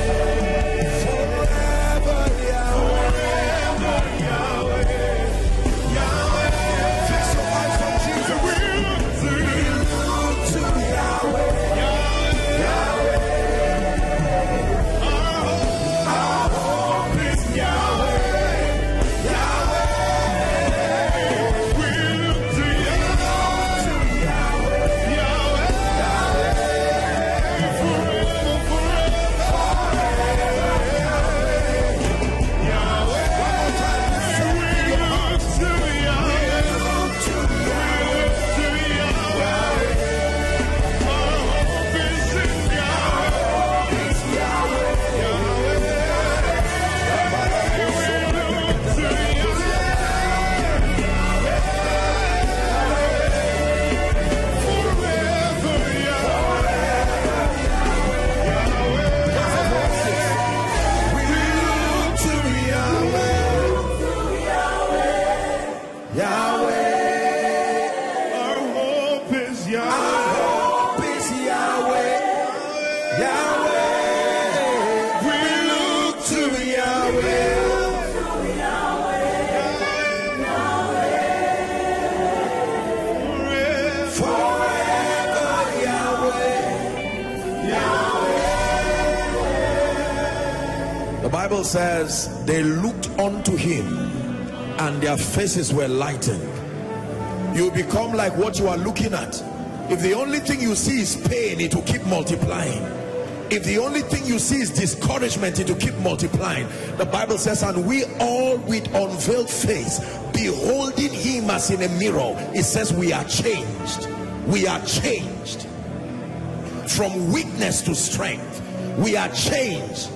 Bible says they looked unto him and their faces were lightened. You become like what you are looking at. If the only thing you see is pain, it will keep multiplying. If the only thing you see is discouragement, it will keep multiplying. The Bible says, and we all with unveiled face, beholding him as in a mirror, it says, we are changed. We are changed from weakness to strength. We are changed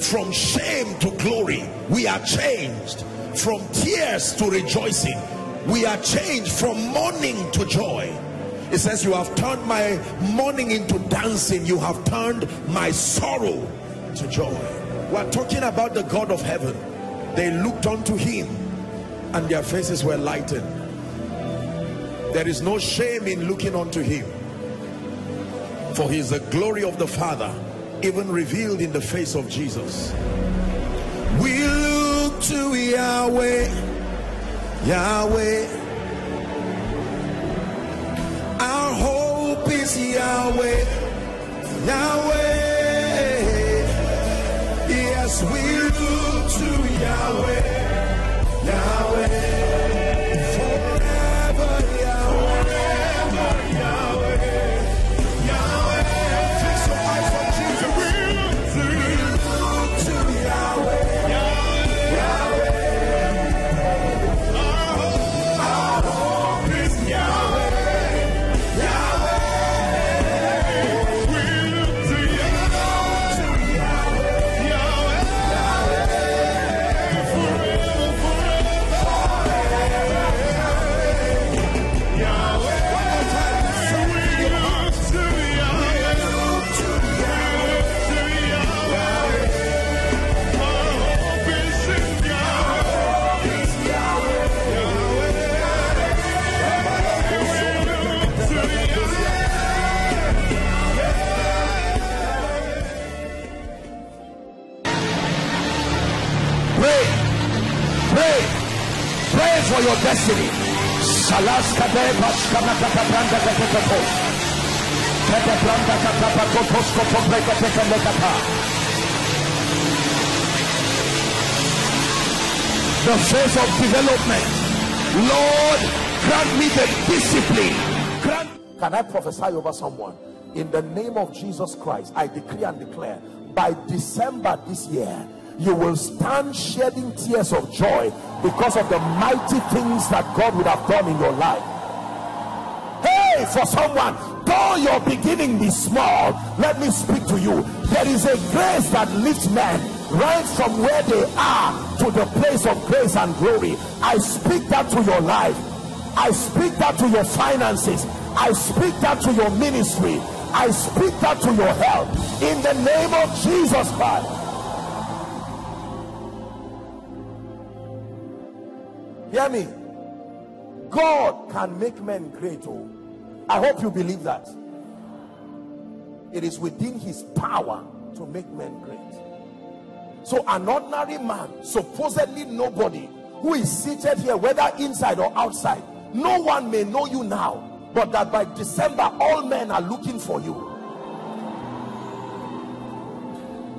from shame to glory. We are changed from tears to rejoicing. We are changed from mourning to joy. It says, You have turned my mourning into dancing, you have turned my sorrow to joy. We're talking about the God of heaven. They looked unto him and their faces were lightened. There is no shame in looking unto him, for he is the glory of the Father, even revealed in the face of Jesus. We look to Yahweh, Yahweh. Our hope is Yahweh, Yahweh. Yes, we look to Yahweh, Yahweh. Breka kata lekata. The phase of development. Lord, grant me the discipline. Grant Can I prophesy over someone? In the name of Jesus Christ, I decree and declare by December this year, you will stand shedding tears of joy because of the mighty things that God would have done in your life. Hey, for someone, though your beginning be small, let me speak to you. There is a grace that lifts men right from where they are to the place of grace and glory. I speak that to your life. I speak that to your finances. I speak that to your ministry. I speak that to your health in the name of Jesus Christ. Hear me. God can make men great. Oh, I hope you believe that. It is within his power to make men great. So, an ordinary man, supposedly nobody, who is seated here, whether inside or outside, no one may know you now, but that by December, all men are looking for you.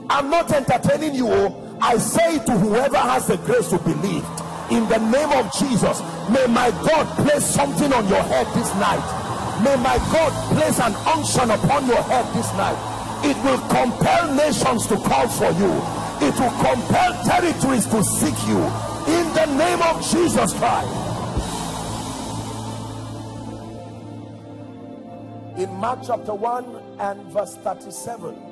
I'm not entertaining you. Oh. I say to whoever has the grace to believe in the name of Jesus may my God place something on your head this night. May my God place an unction upon your head this night. It will compel nations to call for you. It will compel territories to seek you. In the name of Jesus Christ. In Mark chapter 1 and verse 37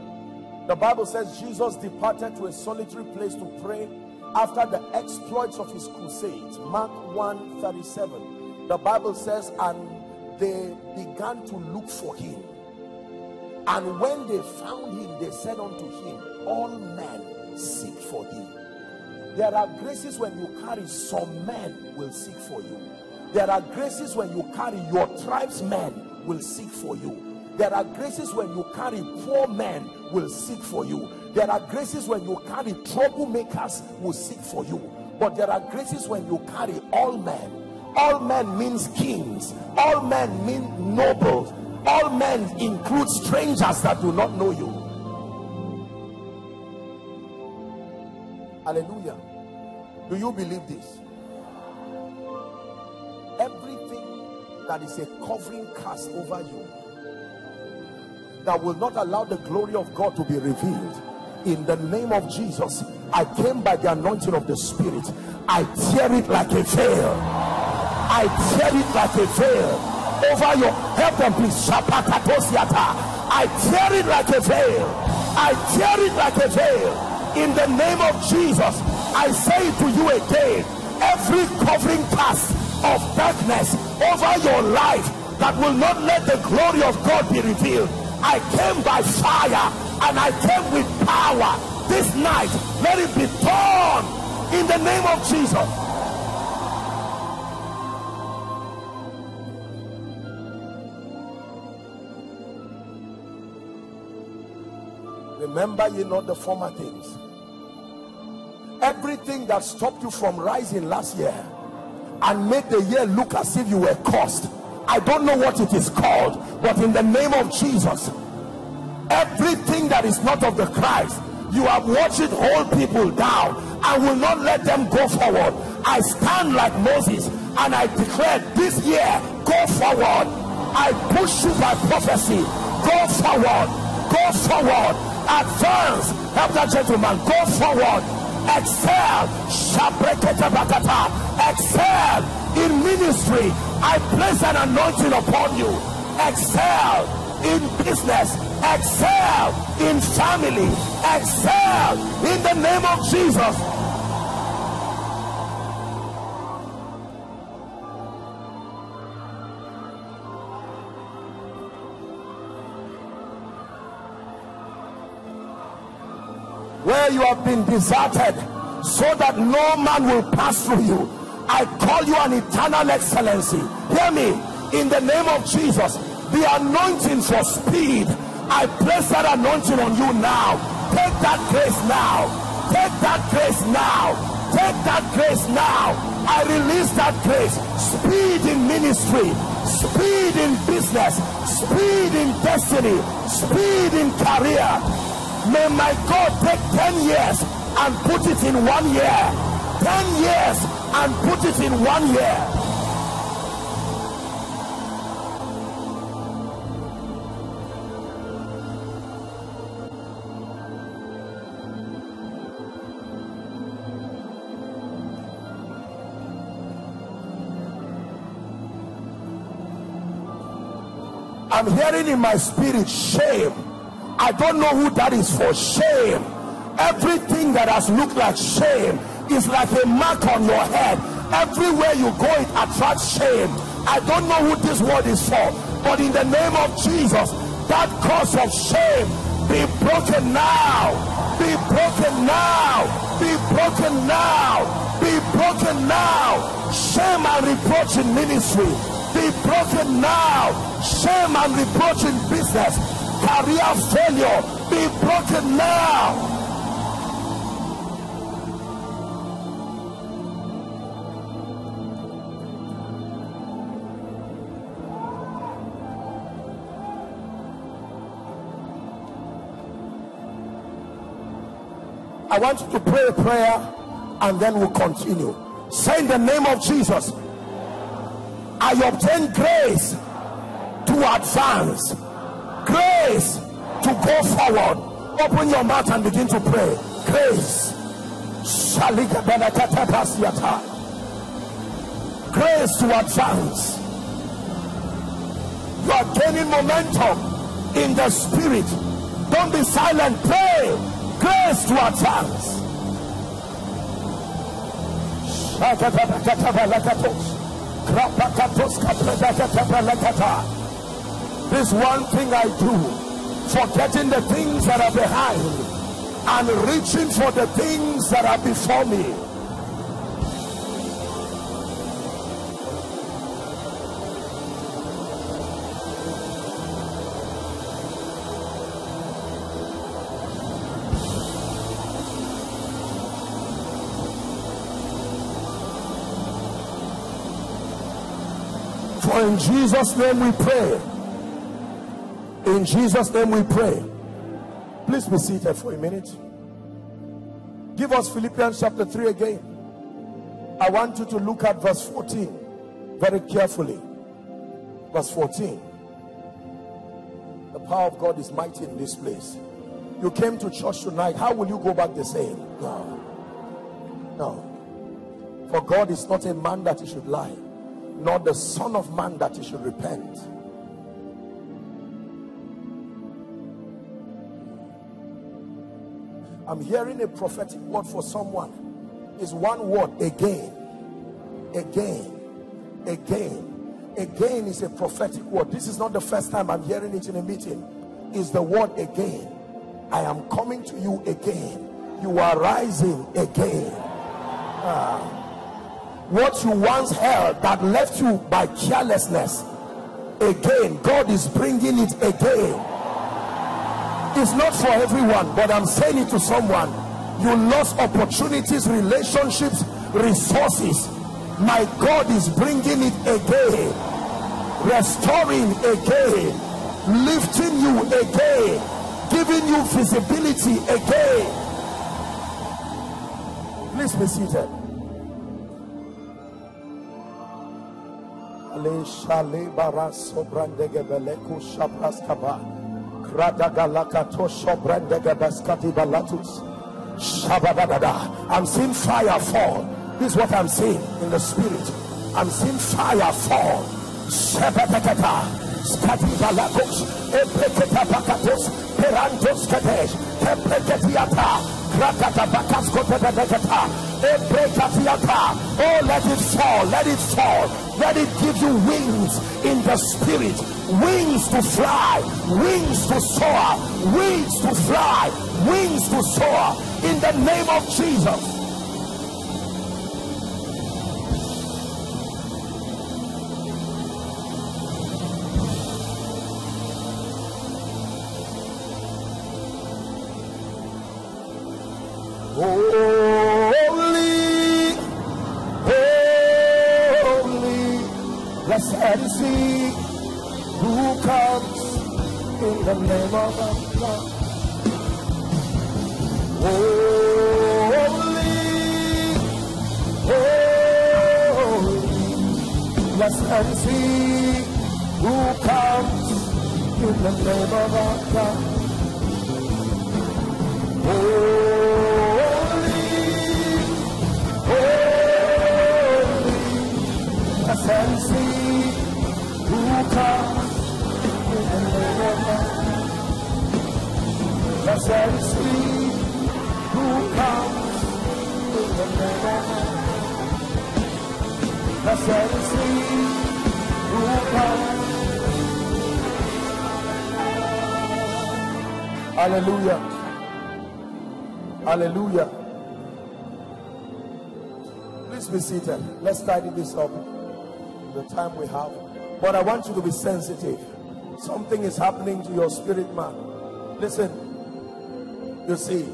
the Bible says Jesus departed to a solitary place to pray after the exploits of his crusades. Mark 1 37 the bible says and they began to look for him. And when they found him they said unto him all men seek for thee there are graces when you carry some men will seek for you. There are graces when you carry your tribesmen will seek for you. There are graces when you carry poor men will seek for you there are graces when you carry troublemakers will seek for you. But there are graces when you carry all men. All men means kings. All men mean nobles. All men include strangers that do not know you. Hallelujah. Do you believe this? Everything that is a covering cast over you that will not allow the glory of God to be revealed in the name of Jesus. I came by the anointing of the spirit. I tear it like a veil. I tear it like a veil. Over your help them please I tear it like a veil. I tear it like a veil. In the name of Jesus I say to you again. Every covering cast of darkness over your life that will not let the glory of God be revealed. I came by fire and I came with power this night. Let it be torn in the name of Jesus. Remember ye not the former things? Everything that stopped you from rising last year and made the year look as if you were cursed. I don't know what it is called but in the name of Jesus everything that is not of the Christ you have watched hold people down. I will not let them go forward. I stand like Moses and I declare this year go forward. I push you by prophecy. Go forward. Go forward. Advance. Help that gentleman. Go forward. Excel. Excel. In ministry I place an anointing upon you. Excel in business excel in family excel in the name of jesus. Where you have been deserted so that no man will pass through you i call you an eternal excellency. Hear me. In the name of jesus the anointing for speed. I place that anointing on you now. Take that grace now. Take that grace now. Take that grace now. I release that grace. Speed in ministry. Speed in business. Speed in destiny. Speed in career. May my god take 10 years and put it in one year. 10 years and put it in one year I'm hearing in my spirit shame. I don't know who that is for. Shame. Everything that has looked like shame is like a mark on your head. Everywhere you go, it attracts shame. I don't know who this word is for, but in the name of Jesus, that cause of shame be broken now. Be broken now. Be broken now. Be broken now. Shame and reproach in ministry. Be broken now. Shame and reproach in business. Career failure. Be broken now. I want you to pray a prayer and then we'll continue. Say in the name of Jesus, I obtain grace to advance, grace to go forward. Open your mouth and begin to pray. Grace. Grace to advance. You are gaining momentum in the spirit. Don't be silent. Pray grace to advance. This one thing I do, forgetting the things that are behind and reaching for the things that are before me. In Jesus' name we pray. In Jesus' name we pray. Please be seated for a minute. Give us Philippians chapter 3 again. I want you to look at verse 14 very carefully. Verse 14. The power of God is mighty in this place. You came to church tonight. How will you go back the same? No. No. For God is not a man that he should lie nor the son of man that he should repent. I'm hearing a prophetic word for someone. Is one word again. Again. Again. Again is a prophetic word. This is not the first time i'm hearing it in a meeting. Is the word again. I am coming to you again. You are rising again. Ah what you once held that left you by carelessness. Again god is bringing it again. It's not for everyone but i'm saying it to someone. You lost opportunities relationships resources. My god is bringing it again. Restoring again. Lifting you again. Giving you visibility again. Please be seated le shale bara sobrandege beleku shabraskaba kradagalakato sobrandege baskati balatus shabadadada. I'm seeing fire fall. This is what i'm seeing in the spirit. I'm seeing fire fall. Shabatakata skati balakos epreketa bakatos perantos kadesh oh let it fall let it fall. Let it give you wings in the spirit. Wings to fly wings to soar wings to fly wings to soar. In the name of jesus Blessed is he who comes in the name Blessed is who comes. Hallelujah. Hallelujah. Please be seated. Let's tidy this up. In the time we have. But I want you to be sensitive. Something is happening to your spirit, man. Listen. You see,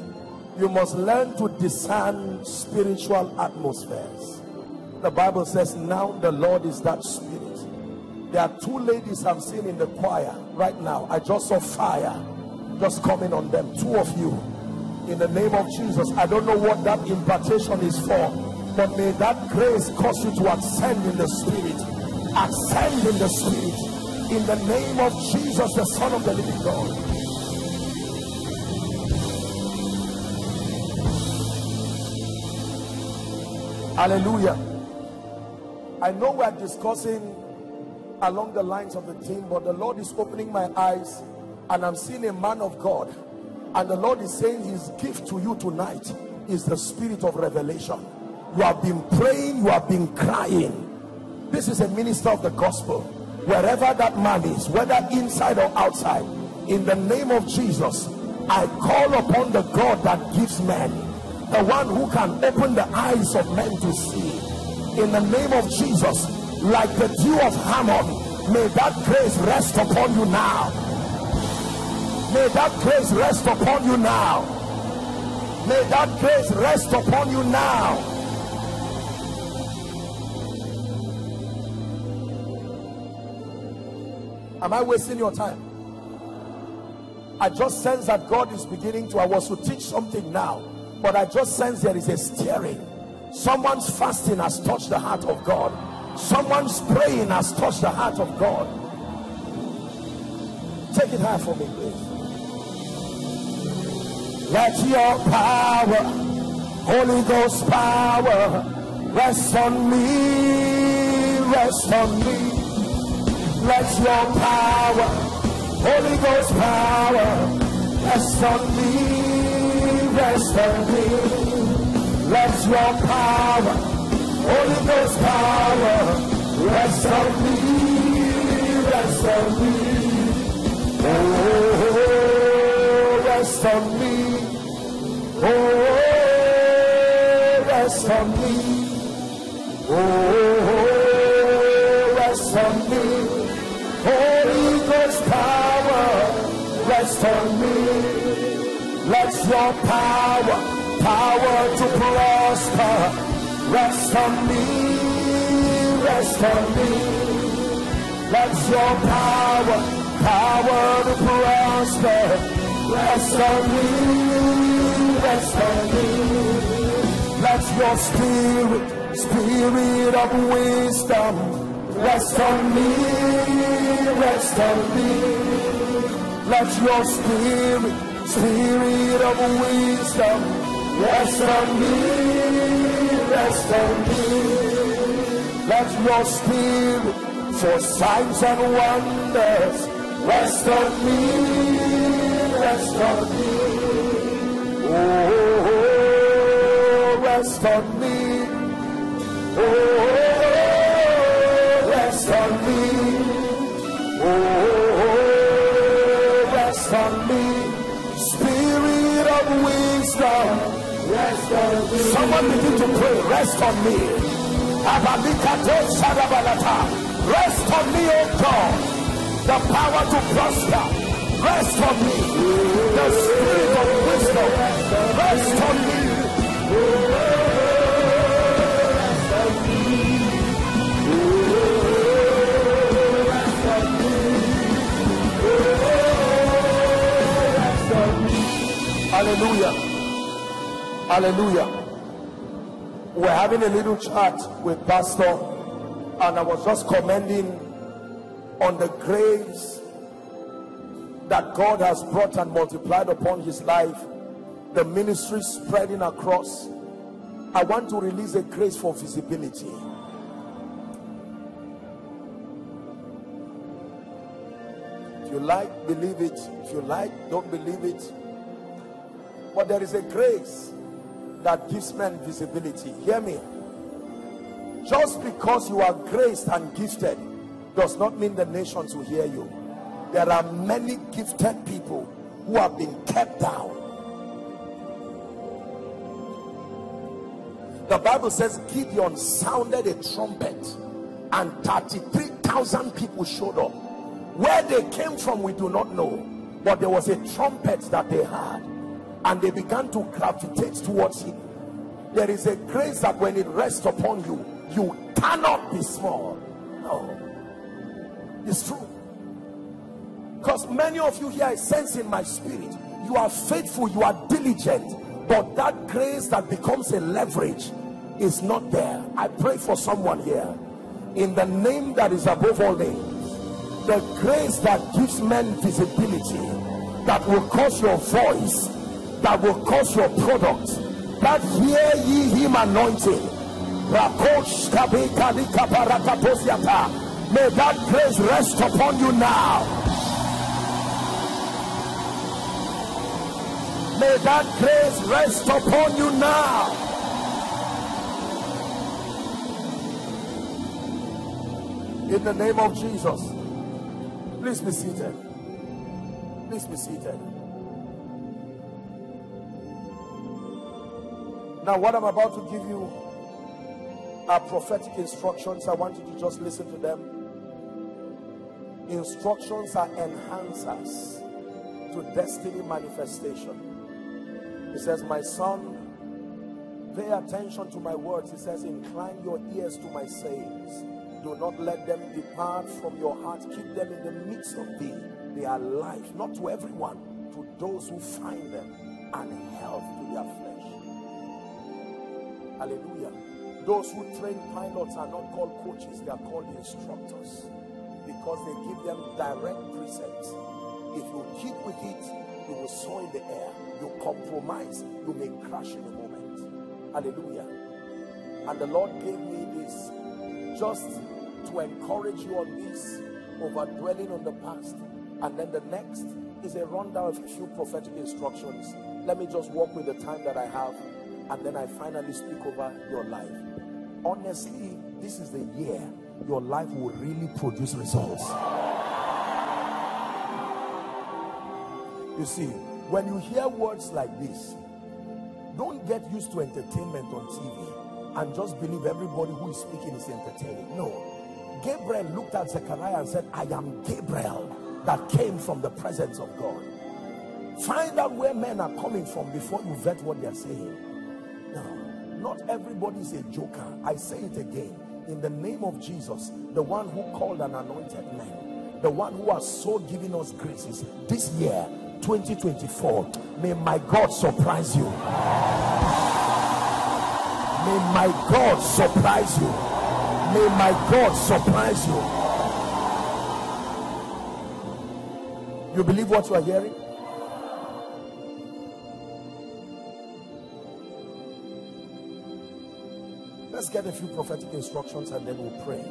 you must learn to discern spiritual atmospheres. The Bible says, Now the Lord is that spirit. There are two ladies I've seen in the choir right now. I just saw fire just coming on them. Two of you. In the name of Jesus. I don't know what that impartation is for. But may that grace cause you to ascend in the spirit. Ascend in the spirit. In the name of Jesus, the Son of the living God. Hallelujah. I know we're discussing along the lines of the team, but the Lord is opening my eyes and I'm seeing a man of God. And the Lord is saying his gift to you tonight is the spirit of revelation. You have been praying, you have been crying. This is a minister of the gospel. Wherever that man is, whether inside or outside, in the name of Jesus, I call upon the God that gives men, the one who can open the eyes of men to see. In the name of Jesus, like the dew of Hermon, may that grace rest upon you now. May that grace rest upon you now. May that grace rest upon you now. Am I wasting your time? I just sense that God is beginning to. I was to teach something now, but I just sense there is a stirring. Someone's fasting has touched the heart of God. Someone's praying has touched the heart of God. Take it high for me, please. Let your power, Holy Ghost power, rest on me, rest on me. Let your power, Holy Ghost power, rest on me, me. Let your power, Holy Ghost power, rest on me, rest on me. Oh, rest on me. Oh, your power, power to prosper, rest on me, rest on me. Let your power, power to prosper, rest on me, rest on me. Let your spirit, spirit of wisdom, rest on me, rest on me. Let your spirit, spirit of wisdom, rest on me, rest on me. Let your spirit for signs and wonders rest on me, rest on me. Oh, rest on me. Oh, Someone begin to pray, rest on me. Rest on me, O God. The power to prosper. Rest on me. The spirit of wisdom. Rest on me. Hallelujah. We're having a little chat with Pastor, and I was just commenting on the grace that God has brought and multiplied upon his life, the ministry spreading across. I want to release a grace for visibility. If you like, believe it. If you like, don't believe it. But there is a grace that gives men visibility. Hear me. Just because you are graced and gifted does not mean the nations will hear you. There are many gifted people who have been kept down. The Bible says Gideon sounded a trumpet and 33,000 people showed up. Where they came from, we do not know. But there was a trumpet that they had and they began to gravitate towards him. There is a grace that when it rests upon you, you cannot be small. No, it's true. Because many of you here, I sense in my spirit, you are faithful, you are diligent, but that grace that becomes a leverage is not there. I pray for someone here in the name that is above all names the grace that gives men visibility that will cause your voice that will cause your product. That hear ye him anointing. May that grace rest upon you now. May that grace rest upon you now. In the name of Jesus. Please be seated. Please be seated now what I'm about to give you are prophetic instructions I want you to just listen to them instructions are enhancers to destiny manifestation he says my son pay attention to my words he says incline your ears to my sayings do not let them depart from your heart. Keep them in the midst of thee. They are life, not to everyone, to those who find them, and health to their flesh. Hallelujah. Those who train pilots are not called coaches, they are called instructors because they give them direct precepts. If you keep with it, you will soar in the air. You compromise, you may crash in a moment. Hallelujah. And the Lord gave me this just to encourage you on this over dwelling on the past and then the next is a rundown of a few prophetic instructions let me just walk with the time that i have and then i finally speak over your life honestly this is the year your life will really produce results you see when you hear words like this don't get used to entertainment on tv and just believe everybody who is speaking is entertaining no Gabriel looked at Zechariah and said, I am Gabriel that came from the presence of God. Find out where men are coming from before you vet what they're saying. No, not everybody is a joker. I say it again. In the name of Jesus, the one who called an anointed man, the one who has so given us graces this year, 2024, may my God surprise you. May my God surprise you. May my God surprise you. You believe what you are hearing? Let's get a few prophetic instructions and then we'll pray.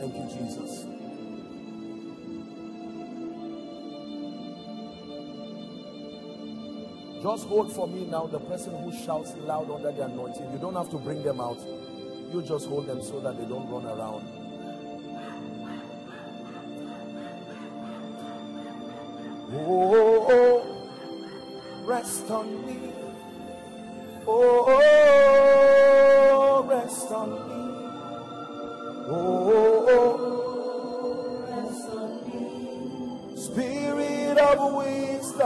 Thank you, Jesus. Just hold for me now the person who shouts loud under the anointing. You don't have to bring them out. You just hold them so that they don't run around. Oh, rest on me.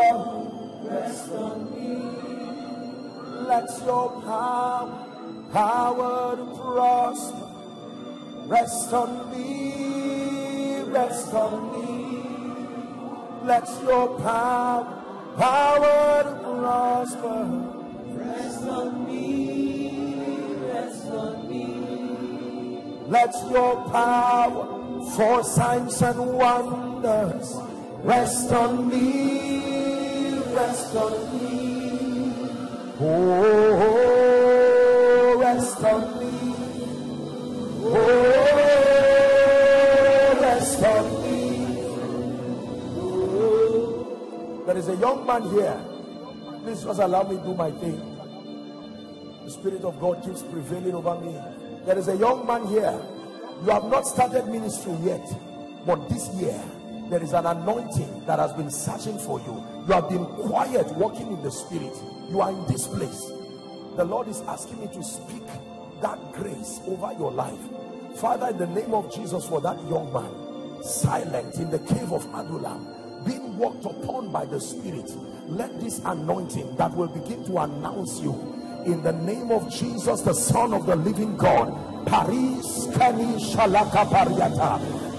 Wisdom, rest on me. Let your power power to prosper. Rest on me, rest on me. Let your power, power to prosper. Rest on me, rest on me. Let your power for signs and wonders rest on me, rest on me. Oh, rest on me. Oh, rest on me. Oh. There is a young man here. Please just allow me to do my thing. The Spirit of God keeps prevailing over me. There is a young man here. You have not started ministry yet, but this year there is an anointing that has been searching for you. You have been quiet, walking in the Spirit. You are in this place. The Lord is asking me to speak that grace over your life. Father, in the name of Jesus, for that young man, silent in the cave of Adullam, being walked upon by the Spirit, let this anointing that will begin to announce you in the name of Jesus, the Son of the living God. Paris Kani Shalaka Pariata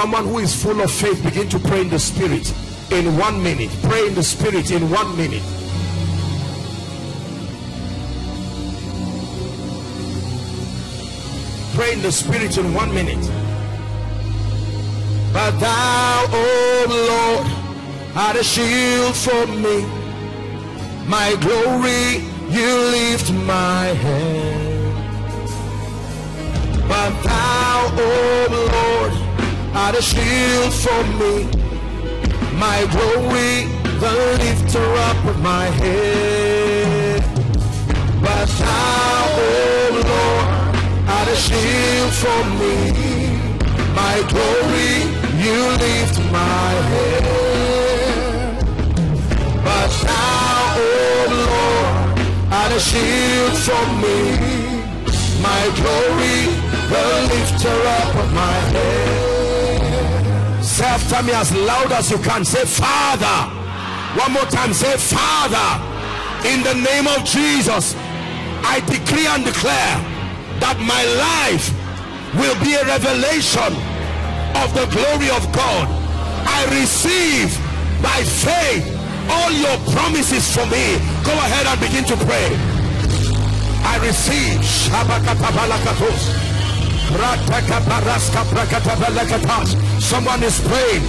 Someone who is full of faith begin to pray in the spirit in one minute. Pray in the spirit in one minute. Pray in the spirit in one minute. But thou, O Lord, art a shield for me. My glory, you lift my head. But thou, O Lord, are a shield for me, my glory, the lifter up of my head. But thou, oh Lord, art a shield for me, my glory, you lift my head. But thou, oh Lord, art a shield for me, my glory, the lifter up of my head. After me as loud as you can. Say, Father. One more time. Say, Father. In the name of Jesus, I decree and declare that my life will be a revelation of the glory of God. I receive by faith all your promises for me. Go ahead and begin to pray. I receive. Someone is praying.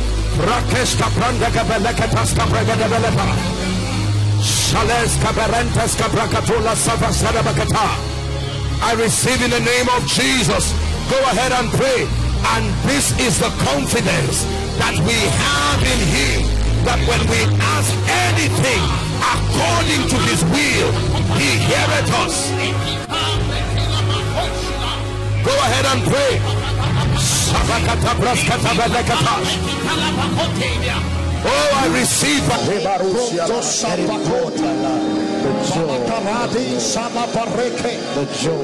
I receive in the name of Jesus. Go ahead and pray. And this is the confidence that we have in Him that when we ask anything according to His will, He heareth us. Go ahead and pray. Oh, I receive the joy.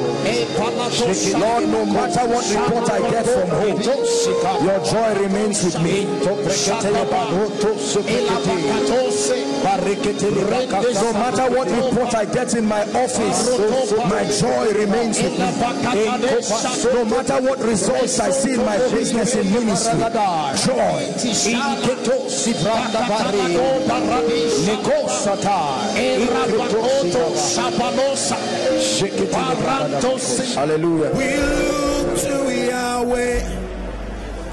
Lord, no matter what report I get from home, your joy remains with me. No matter what report I get in my office, my joy remains with me. No matter what results I see in my business in ministry, Hallelujah. We to Yahweh,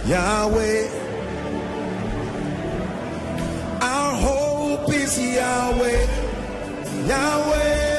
Yahweh. Yahweh, Yahweh.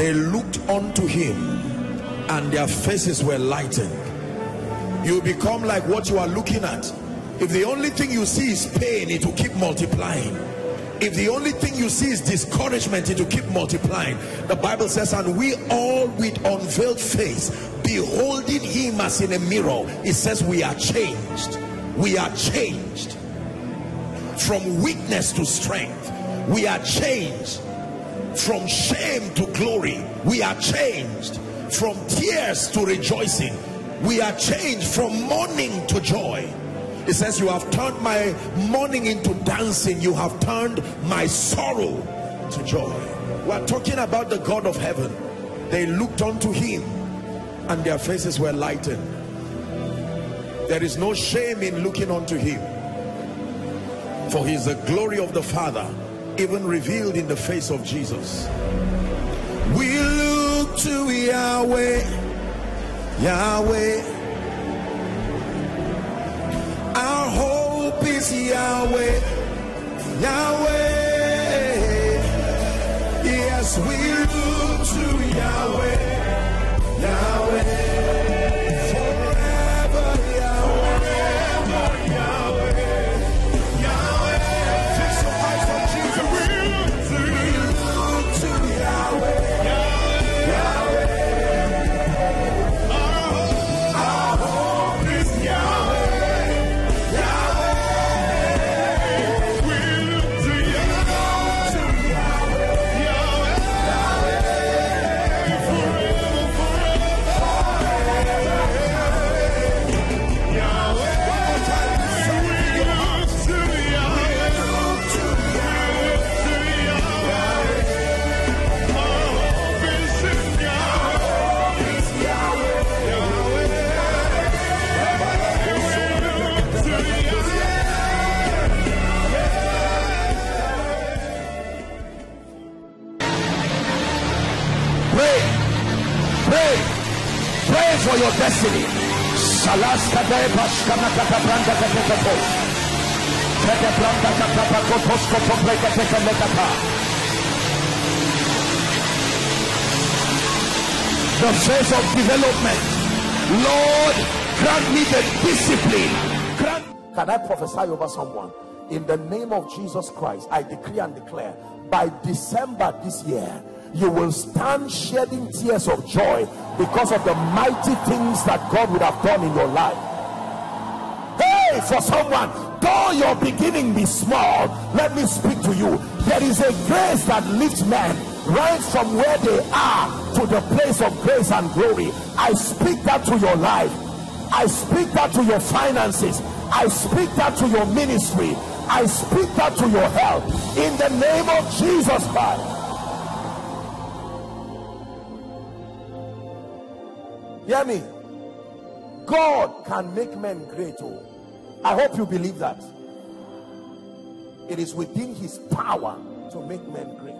They looked unto him and their faces were lightened. You become like what you are looking at. If the only thing you see is pain it will keep multiplying. If the only thing you see is discouragement it will keep multiplying. The bible says and we all with unveiled face beholding him as in a mirror. It says we are changed. We are changed from weakness to strength. We are changed from shame to glory we are changed. From tears to rejoicing we are changed. From mourning to joy. It says you have turned my mourning into dancing. You have turned my sorrow to joy. We're talking about the God of heaven. They looked unto him and their faces were lightened. There is no shame in looking unto him for he is the glory of the father even revealed in the face of jesus. We look to yahweh yahweh. Our hope is yahweh yahweh. Yes we look to yahweh yahweh Phase of development. Lord, grant me the discipline. Grant Can I prophesy over someone? In the name of Jesus Christ, I decree and declare by December this year, you will stand shedding tears of joy because of the mighty things that God would have done in your life. Hey, for someone, though your beginning be small, let me speak to you. There is a grace that lifts men right from where they are to the place of grace and glory. I speak that to your life. I speak that to your finances. I speak that to your ministry. I speak that to your health. In the name of Jesus Christ. Hear me. God can make men great. Oh, I hope you believe that. It is within his power to make men great.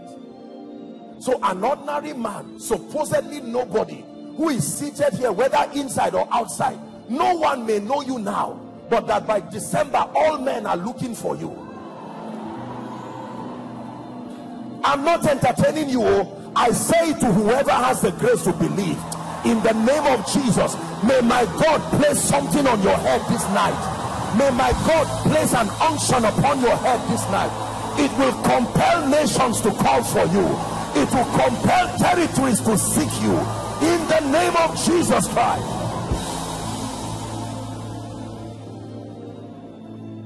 So, an ordinary man, supposedly nobody, who is seated here, whether inside or outside, no one may know you now, but that by December, all men are looking for you. I'm not entertaining you. oh. I say to whoever has the grace to believe, in the name of Jesus, may my God place something on your head this night. May my God place an unction upon your head this night. It will compel nations to call for you. It will compel territories to seek you. In the name of Jesus Christ.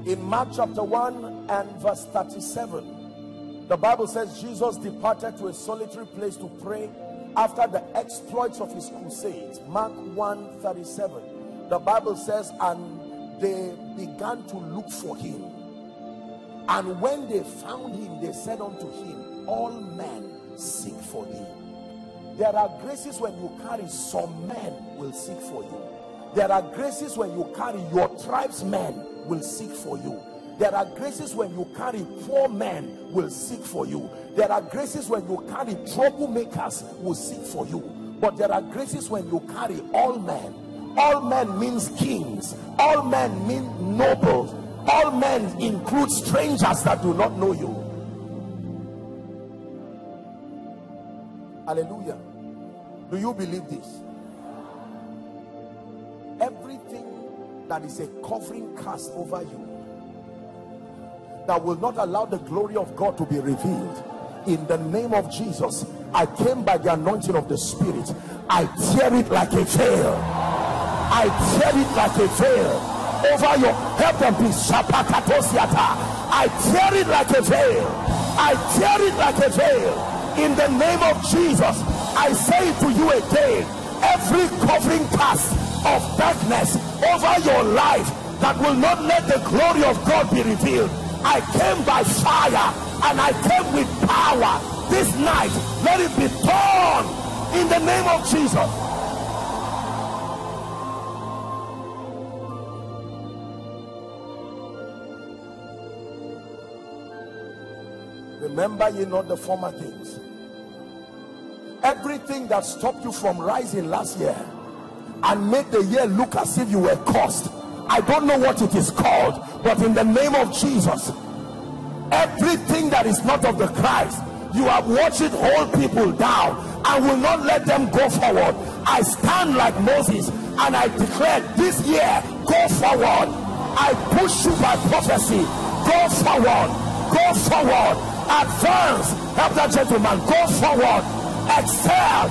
In Mark chapter 1 and verse 37, the Bible says Jesus departed to a solitary place to pray after the exploits of his crusades. Mark 1 37. The Bible says, and they began to look for him. And when they found him, they said unto him, All men seek for thee. There are graces when you carry, some men will seek for you. There are graces when you carry, your tribesmen will seek for you. There are graces when you carry, poor men will seek for you. There are graces when you carry, troublemakers will seek for you. But there are graces when you carry all men. All men means kings. All men mean nobles. All men include strangers that do not know you. Hallelujah. Do you believe this? Everything that is a covering cast over you that will not allow the glory of God to be revealed in the name of Jesus I came by the anointing of the spirit. I tear it like a veil. I tear it like a veil. Over your help them please I tear it like a veil. I tear it like a veil in the name of Jesus I say to you again every covering cast of darkness over your life that will not let the glory of God be revealed I came by fire and I came with power this night. Let it be torn in the name of Jesus remember ye not the former things everything that stopped you from rising last year and made the year look as if you were cursed I don't know what it is called but in the name of Jesus everything that is not of the Christ you have watched it hold people down. And will not let them go forward. I stand like Moses and I declare this year go forward. I push you by prophecy. Go forward. Go forward advance help that gentleman. Go forward. Excel.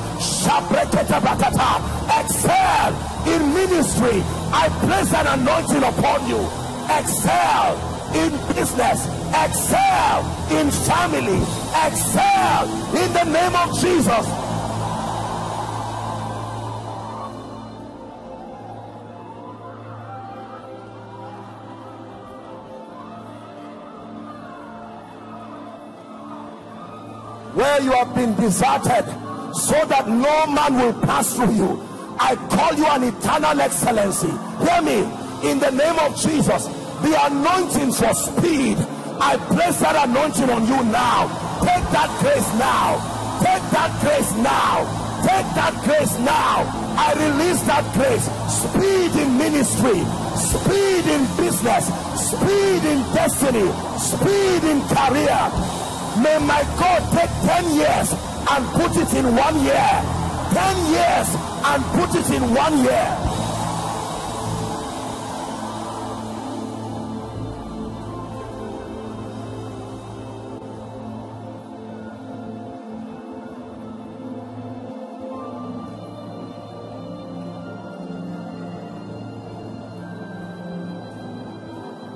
Excel. In ministry I place an anointing upon you. Excel. In business. Excel. In family. Excel. In the name of jesus you have been deserted so that no man will pass through you. I call you an eternal excellency. Hear me. In the name of jesus the anointing for speed. I place that anointing on you now. Take that grace now. Take that grace now. Take that grace now. I release that grace. Speed in ministry. Speed in business. Speed in destiny. Speed in career may my god take 10 years and put it in one year 10 years and put it in one year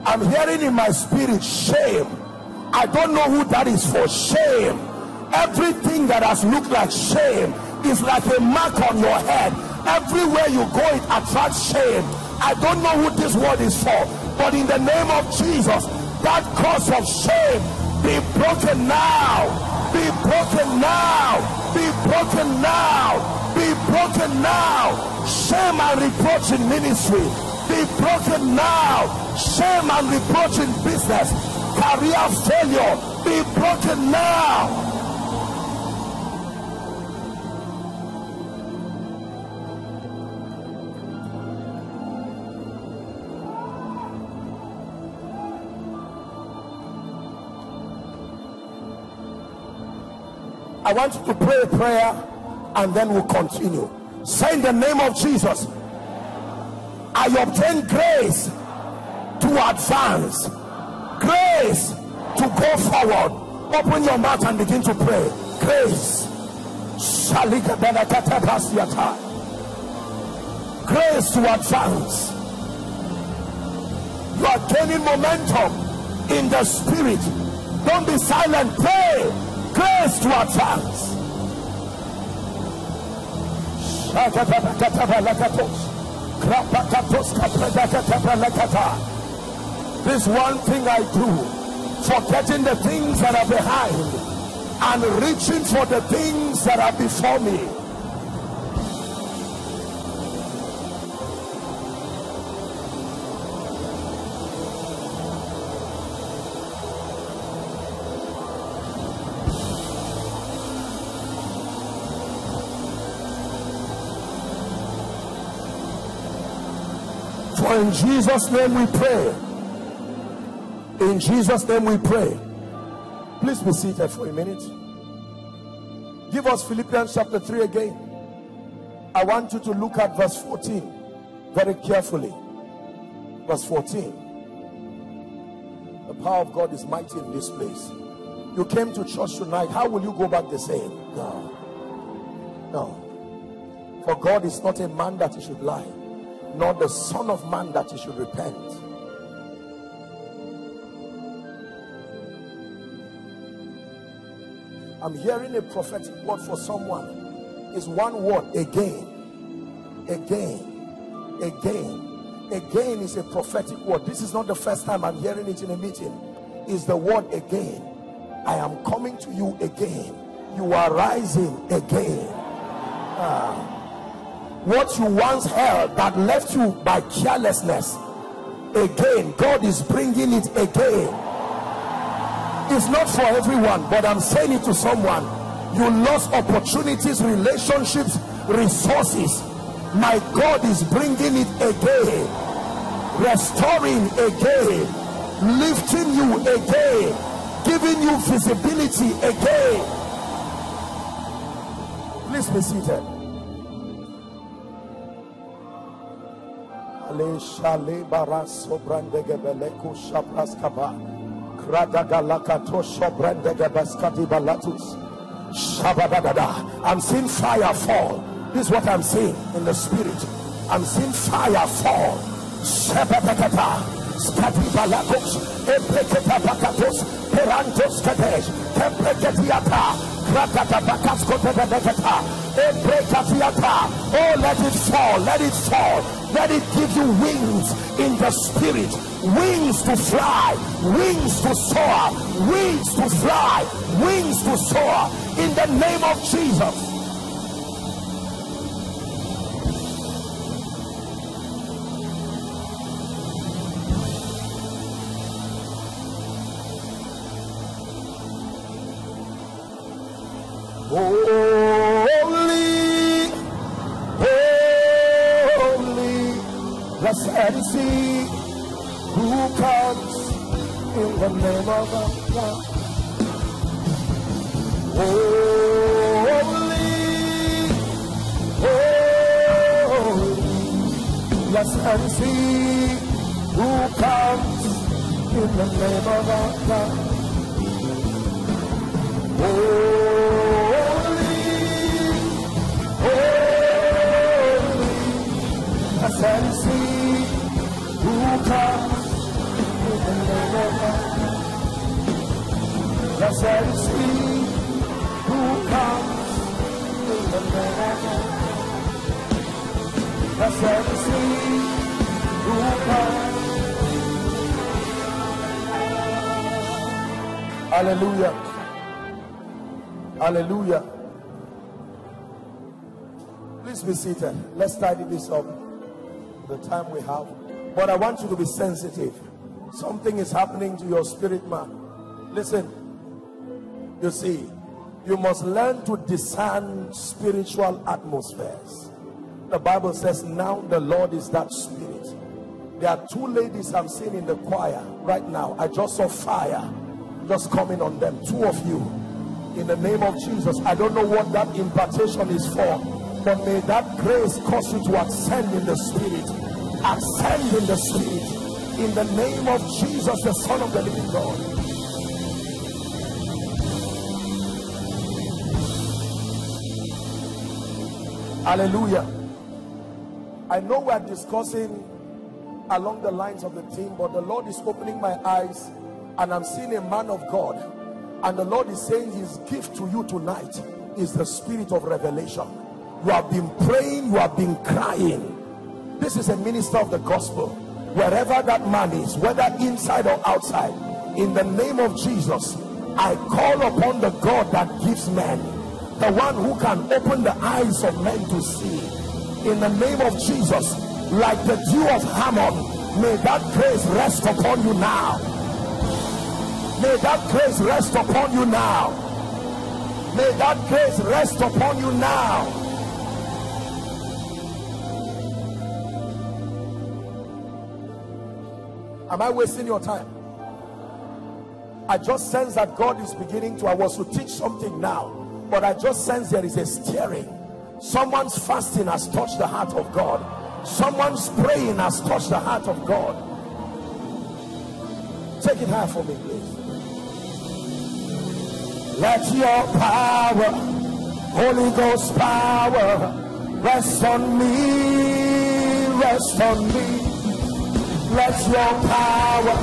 I'm hearing in my spirit shame. I don't know who that is for shame. Everything that has looked like shame is like a mark on your head. Everywhere you go, it attracts shame. I don't know who this word is for, but in the name of Jesus, that cause of shame be broken now. Be broken now. Be broken now. Be broken now. Shame and reproach in ministry be broken now shame and reproach in business career failure be broken now I want you to pray a prayer and then we'll continue. Say in the name of Jesus, I obtain grace to advance, grace to go forward. Open your mouth and begin to pray. Grace. Grace to advance. You are gaining momentum in the spirit. Don't be silent. Pray. Grace to advance. This one thing I do, forgetting the things that are behind and reaching for the things that are before me. For in Jesus' name we pray. In Jesus' name we pray. Please be seated for a minute. Give us Philippians chapter 3 again. I want you to look at verse 14 very carefully. Verse 14. The power of God is mighty in this place. You came to church tonight. How will you go back the same? No. No. For God is not a man that he should lie, nor the Son of Man that he should repent. I'm hearing a prophetic word for someone. Is one word again, again, again, again is a prophetic word. This is not the first time I'm hearing it in a meeting. Is the word again. I am coming to you again. You are rising again. Ah. What you once held that left you by carelessness, again, God is bringing it again it's not for everyone, but I'm saying it to someone. You lost opportunities, relationships, resources. My God is bringing it again, restoring again, lifting you again, giving you visibility again. Please be seated. Ale shale. I'm seeing fire fall. This is what I'm seeing in the spirit. I'm seeing fire fall. Perantos. Oh, let it fall, let it fall, let it give you wings in the spirit, wings to fly, wings to soar, wings to fly, wings to soar in the name of Jesus. And see who comes in the name of God. Holy, holy, blessed and see who comes in the name of God. Oh, Yes, and see who comes in the God. Yes, and see who comes. Hallelujah. Hallelujah. Please be seated. Let's tidy this up the time we have. But I want you to be sensitive. Something is happening to your spirit, man. Listen, you see, you must learn to discern spiritual atmospheres. The Bible says, Now the Lord is that spirit. There are two ladies I'm seeing in the choir right now. I just saw fire just coming on them. Two of you. In the name of Jesus. I don't know what that impartation is for but may that grace cause you to ascend in the spirit ascend in the spirit in the name of jesus the son of the living god hallelujah. I know we're discussing along the lines of the team but the lord is opening my eyes and i'm seeing a man of god. And the lord is saying his gift to you tonight is the spirit of revelation. You have been praying you have been crying. This is a minister of the gospel. Wherever that man is whether inside or outside in the name of jesus i call upon the god that gives men the one who can open the eyes of men to see in the name of jesus like the dew of Hermon may that grace rest upon you now may that grace rest upon you now may that grace rest upon you now Am I wasting your time? I just sense that God is beginning to, I was to teach something now. But I just sense there is a stirring. Someone's fasting has touched the heart of God. Someone's praying has touched the heart of God. Take it high for me, please. Let your power, Holy Ghost power, rest on me, rest on me. Let your power,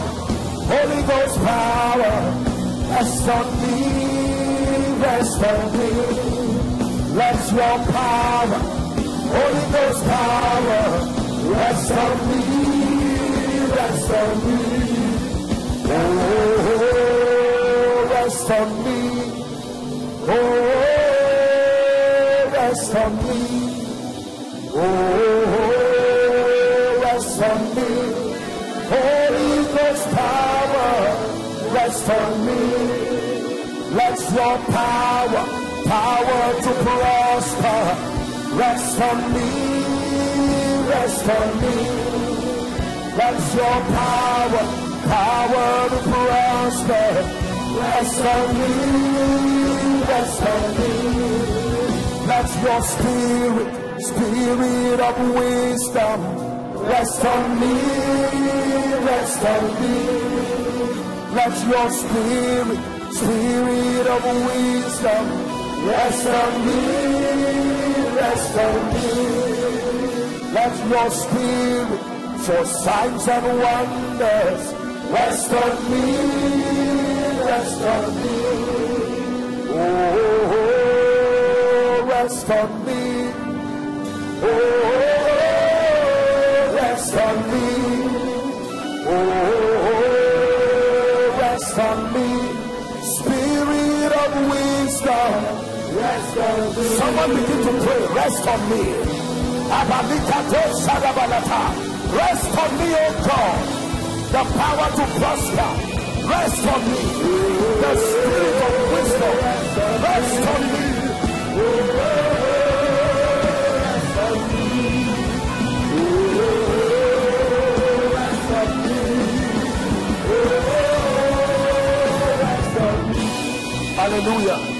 Holy Ghost power, rest on me, rest on me. Let your power, Holy Ghost power, rest on me, rest on me. Oh, rest on me. Oh, rest on me. Oh, rest on me. Holy Ghost power, rest on me. Let your power, power to prosper, rest on me, rest on me. Let your power, power to prosper, rest on me, rest on me. Let your spirit, spirit of wisdom, rest on me, rest on me. Let your spirit, spirit of wisdom, rest on me, rest on me. Let your spirit for signs and wonders rest on me, rest on me. Oh, oh, oh rest on me. Oh, oh Someone begin to pray, rest on me. Rest on me, O God. The power to prosper. Rest on me. The spirit of wisdom. Rest on me. Hallelujah.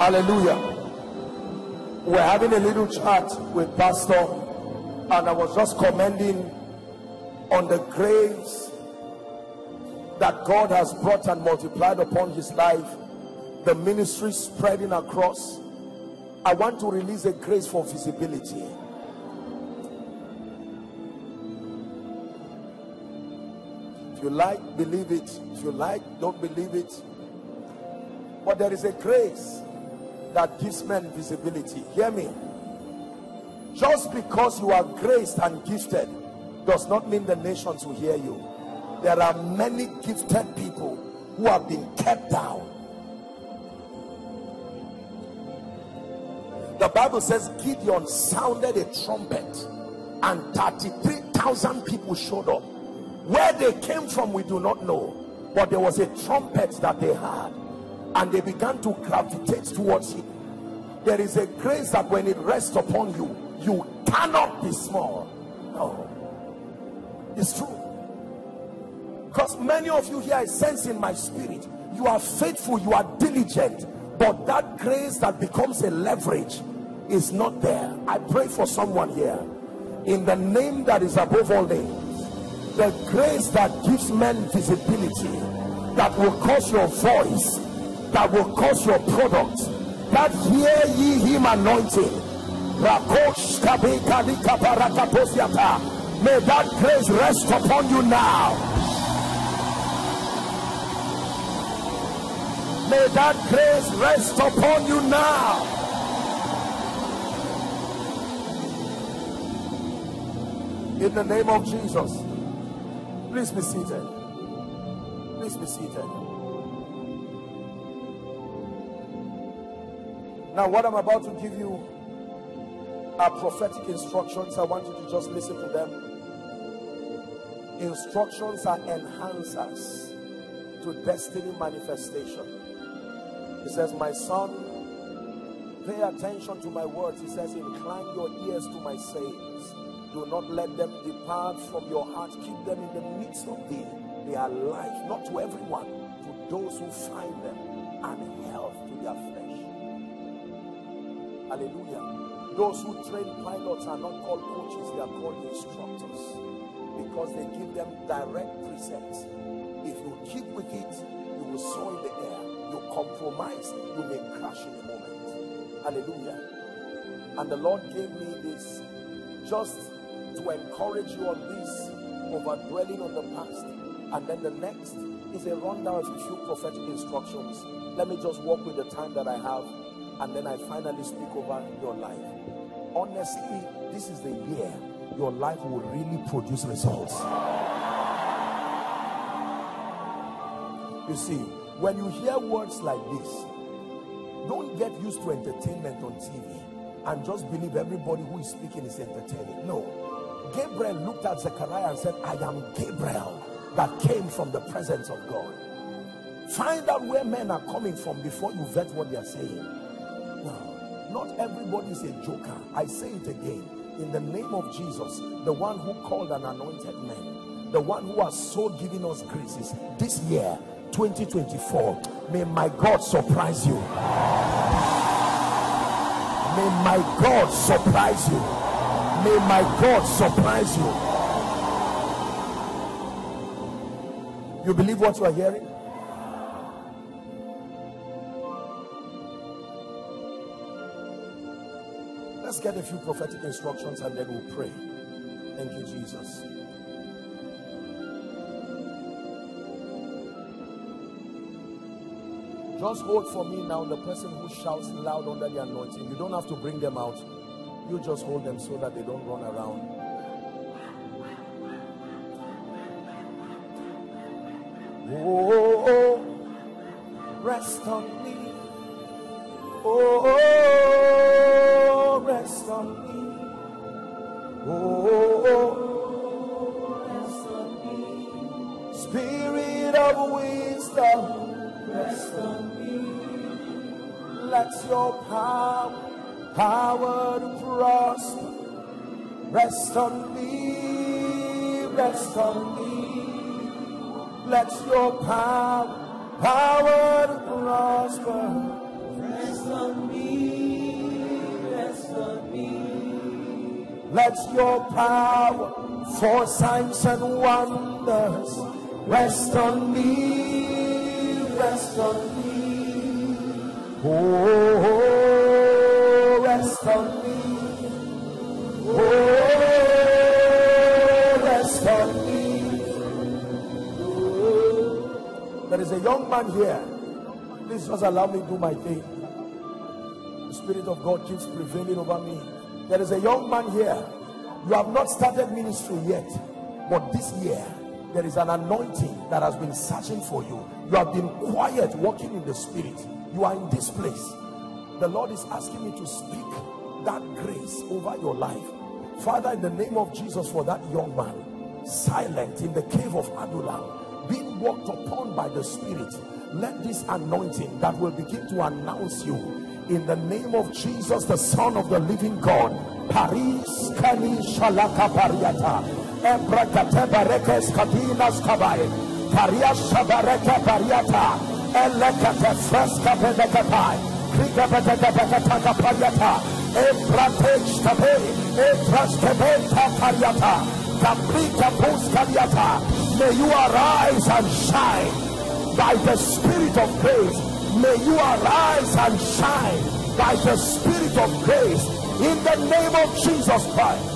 Hallelujah. We're having a little chat with Pastor, and I was just commenting on the grace that God has brought and multiplied upon his life, the ministry spreading across. I want to release a grace for visibility. If you like, believe it. If you like, don't believe it. But there is a grace that gives men visibility. Hear me. Just because you are graced and gifted does not mean the nations will hear you. There are many gifted people who have been kept down. The Bible says Gideon sounded a trumpet and 33,000 people showed up. Where they came from, we do not know. But there was a trumpet that they had and they began to gravitate towards him. There is a grace that when it rests upon you, you cannot be small. No, it's true. Because many of you here, I sense in my spirit, you are faithful, you are diligent, but that grace that becomes a leverage is not there. I pray for someone here in the name that is above all names, the grace that gives men visibility, that will cause your voice that will cause your product. That hear ye him anointing. May that grace rest upon you now. May that grace rest upon you now. In the name of jesus. Please be seated. Please be seated Now, what I'm about to give you are prophetic instructions. I want you to just listen to them. Instructions are enhancers to destiny manifestation. He says, My son, pay attention to my words. He says, Incline your ears to my sayings. Do not let them depart from your heart. Keep them in the midst of thee. They are life, not to everyone, to those who find them, and Hallelujah. Those who train pilots are not called coaches, they are called instructors because they give them direct precepts. If you keep with it, you will soar in the air. You compromise, you may crash in a moment. Hallelujah. And the Lord gave me this just to encourage you on this over dwelling on the past. And then the next is a rundown of a few prophetic instructions. Let me just walk with the time that I have and then I finally speak over your life. Honestly, this is the year your life will really produce results. You see, when you hear words like this, don't get used to entertainment on TV and just believe everybody who is speaking is entertaining. No. Gabriel looked at Zechariah and said, I am Gabriel that came from the presence of God. Find out where men are coming from before you vet what they are saying. No, not everybody is a joker. I say it again. In the name of Jesus, the one who called an anointed man, the one who has so given us graces this year, 2024, may my God surprise you. May my God surprise you. May my God surprise you. You believe what you are hearing? Get a few prophetic instructions and then we'll pray. Thank you, Jesus. Just hold for me now the person who shouts loud under the anointing. You don't have to bring them out. You just hold them so that they don't run around. Oh, oh, rest on me. Oh, rest on me. Oh, rest on me. Spirit of wisdom rest on me. Rest on me. Let your power, power to prosper, rest on me, Let your power for signs and wonders rest on me rest on me. Oh, rest on me. Oh, rest on me. There is a young man here. Please just allow me to do my thing. The Spirit of God keeps prevailing over me. There is a young man here. You have not started ministry yet, but this year there is an anointing that has been searching for you you have been quiet walking in the spirit you are in this place the lord is asking me to speak that grace over your life father in the name of jesus for that young man silent in the cave of adullam being walked upon by the spirit let this anointing that will begin to announce you in the name of jesus the son of the living god paris kani shalaka pariata Embrakate barekes kabinas kabai. Paria shabareke pariata. Elekate freska pedekatai. Krika pedekata pariata. Embratech tabe. Embraskebe pariata. Kaprika puskaliata. May you arise and shine by the spirit of grace. May you arise and shine by the spirit of grace in the name of Jesus Christ.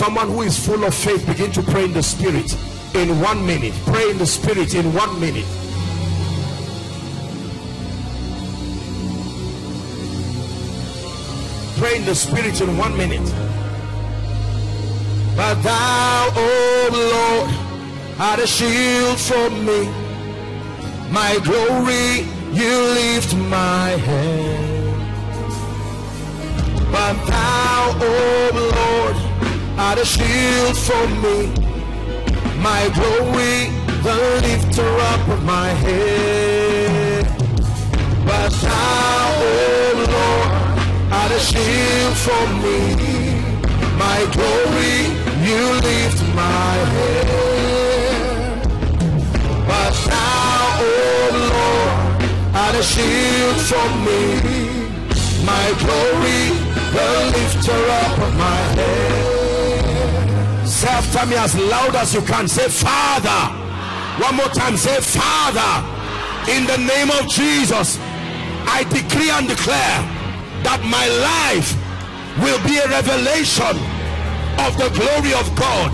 Someone who is full of faith, begin to pray in the spirit in one minute. Pray in the spirit in one minute. Pray in the spirit in one minute. But thou, O Lord, art a shield for me. My glory, you lift my head. But thou, O Lord, are a shield for me. my glory, the lifter up of my head. But thou, O Lord, art a shield for me. My glory, you lift my head. But thou, O Lord, art a shield for me. My glory, the lifter up of my head. After me as loud as you can. Say, Father. One more time. Say, Father. In the name of Jesus, I decree and declare that my life will be a revelation of the glory of God.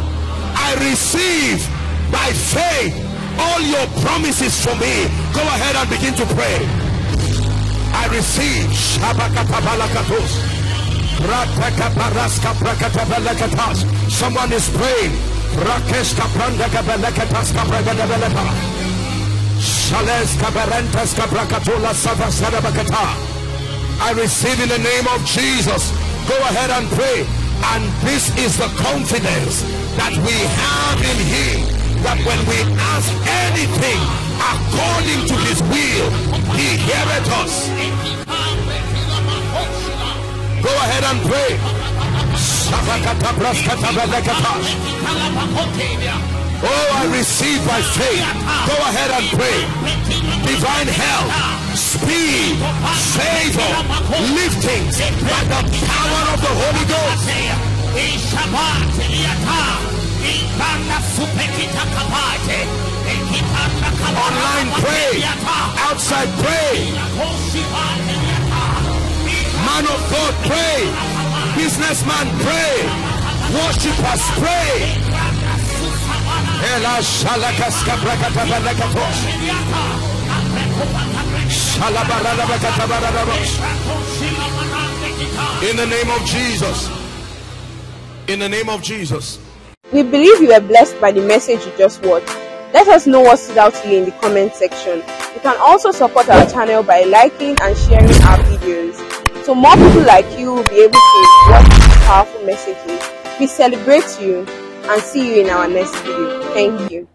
I receive by faith all your promises for me. Go ahead and begin to pray. I receive. Someone is praying. I receive in the name of Jesus. Go ahead and pray. And this is the confidence that we have in Him that when we ask anything according to His will, He heareth us. Go ahead and pray. Oh, I receive by faith. Go ahead and pray. Divine help, speed, favor, lifting by the power of the Holy Ghost. Online pray, outside pray. Man of God pray, businessman pray, worshippers pray. In the name of Jesus. In the name of Jesus. We believe you were blessed by the message you just watched. Let us know what stood out to you in the comment section. You can also support our channel by liking and sharing our videos. So more people like you will be able to watch these powerful messages. We celebrate you and see you in our next video. Thank you.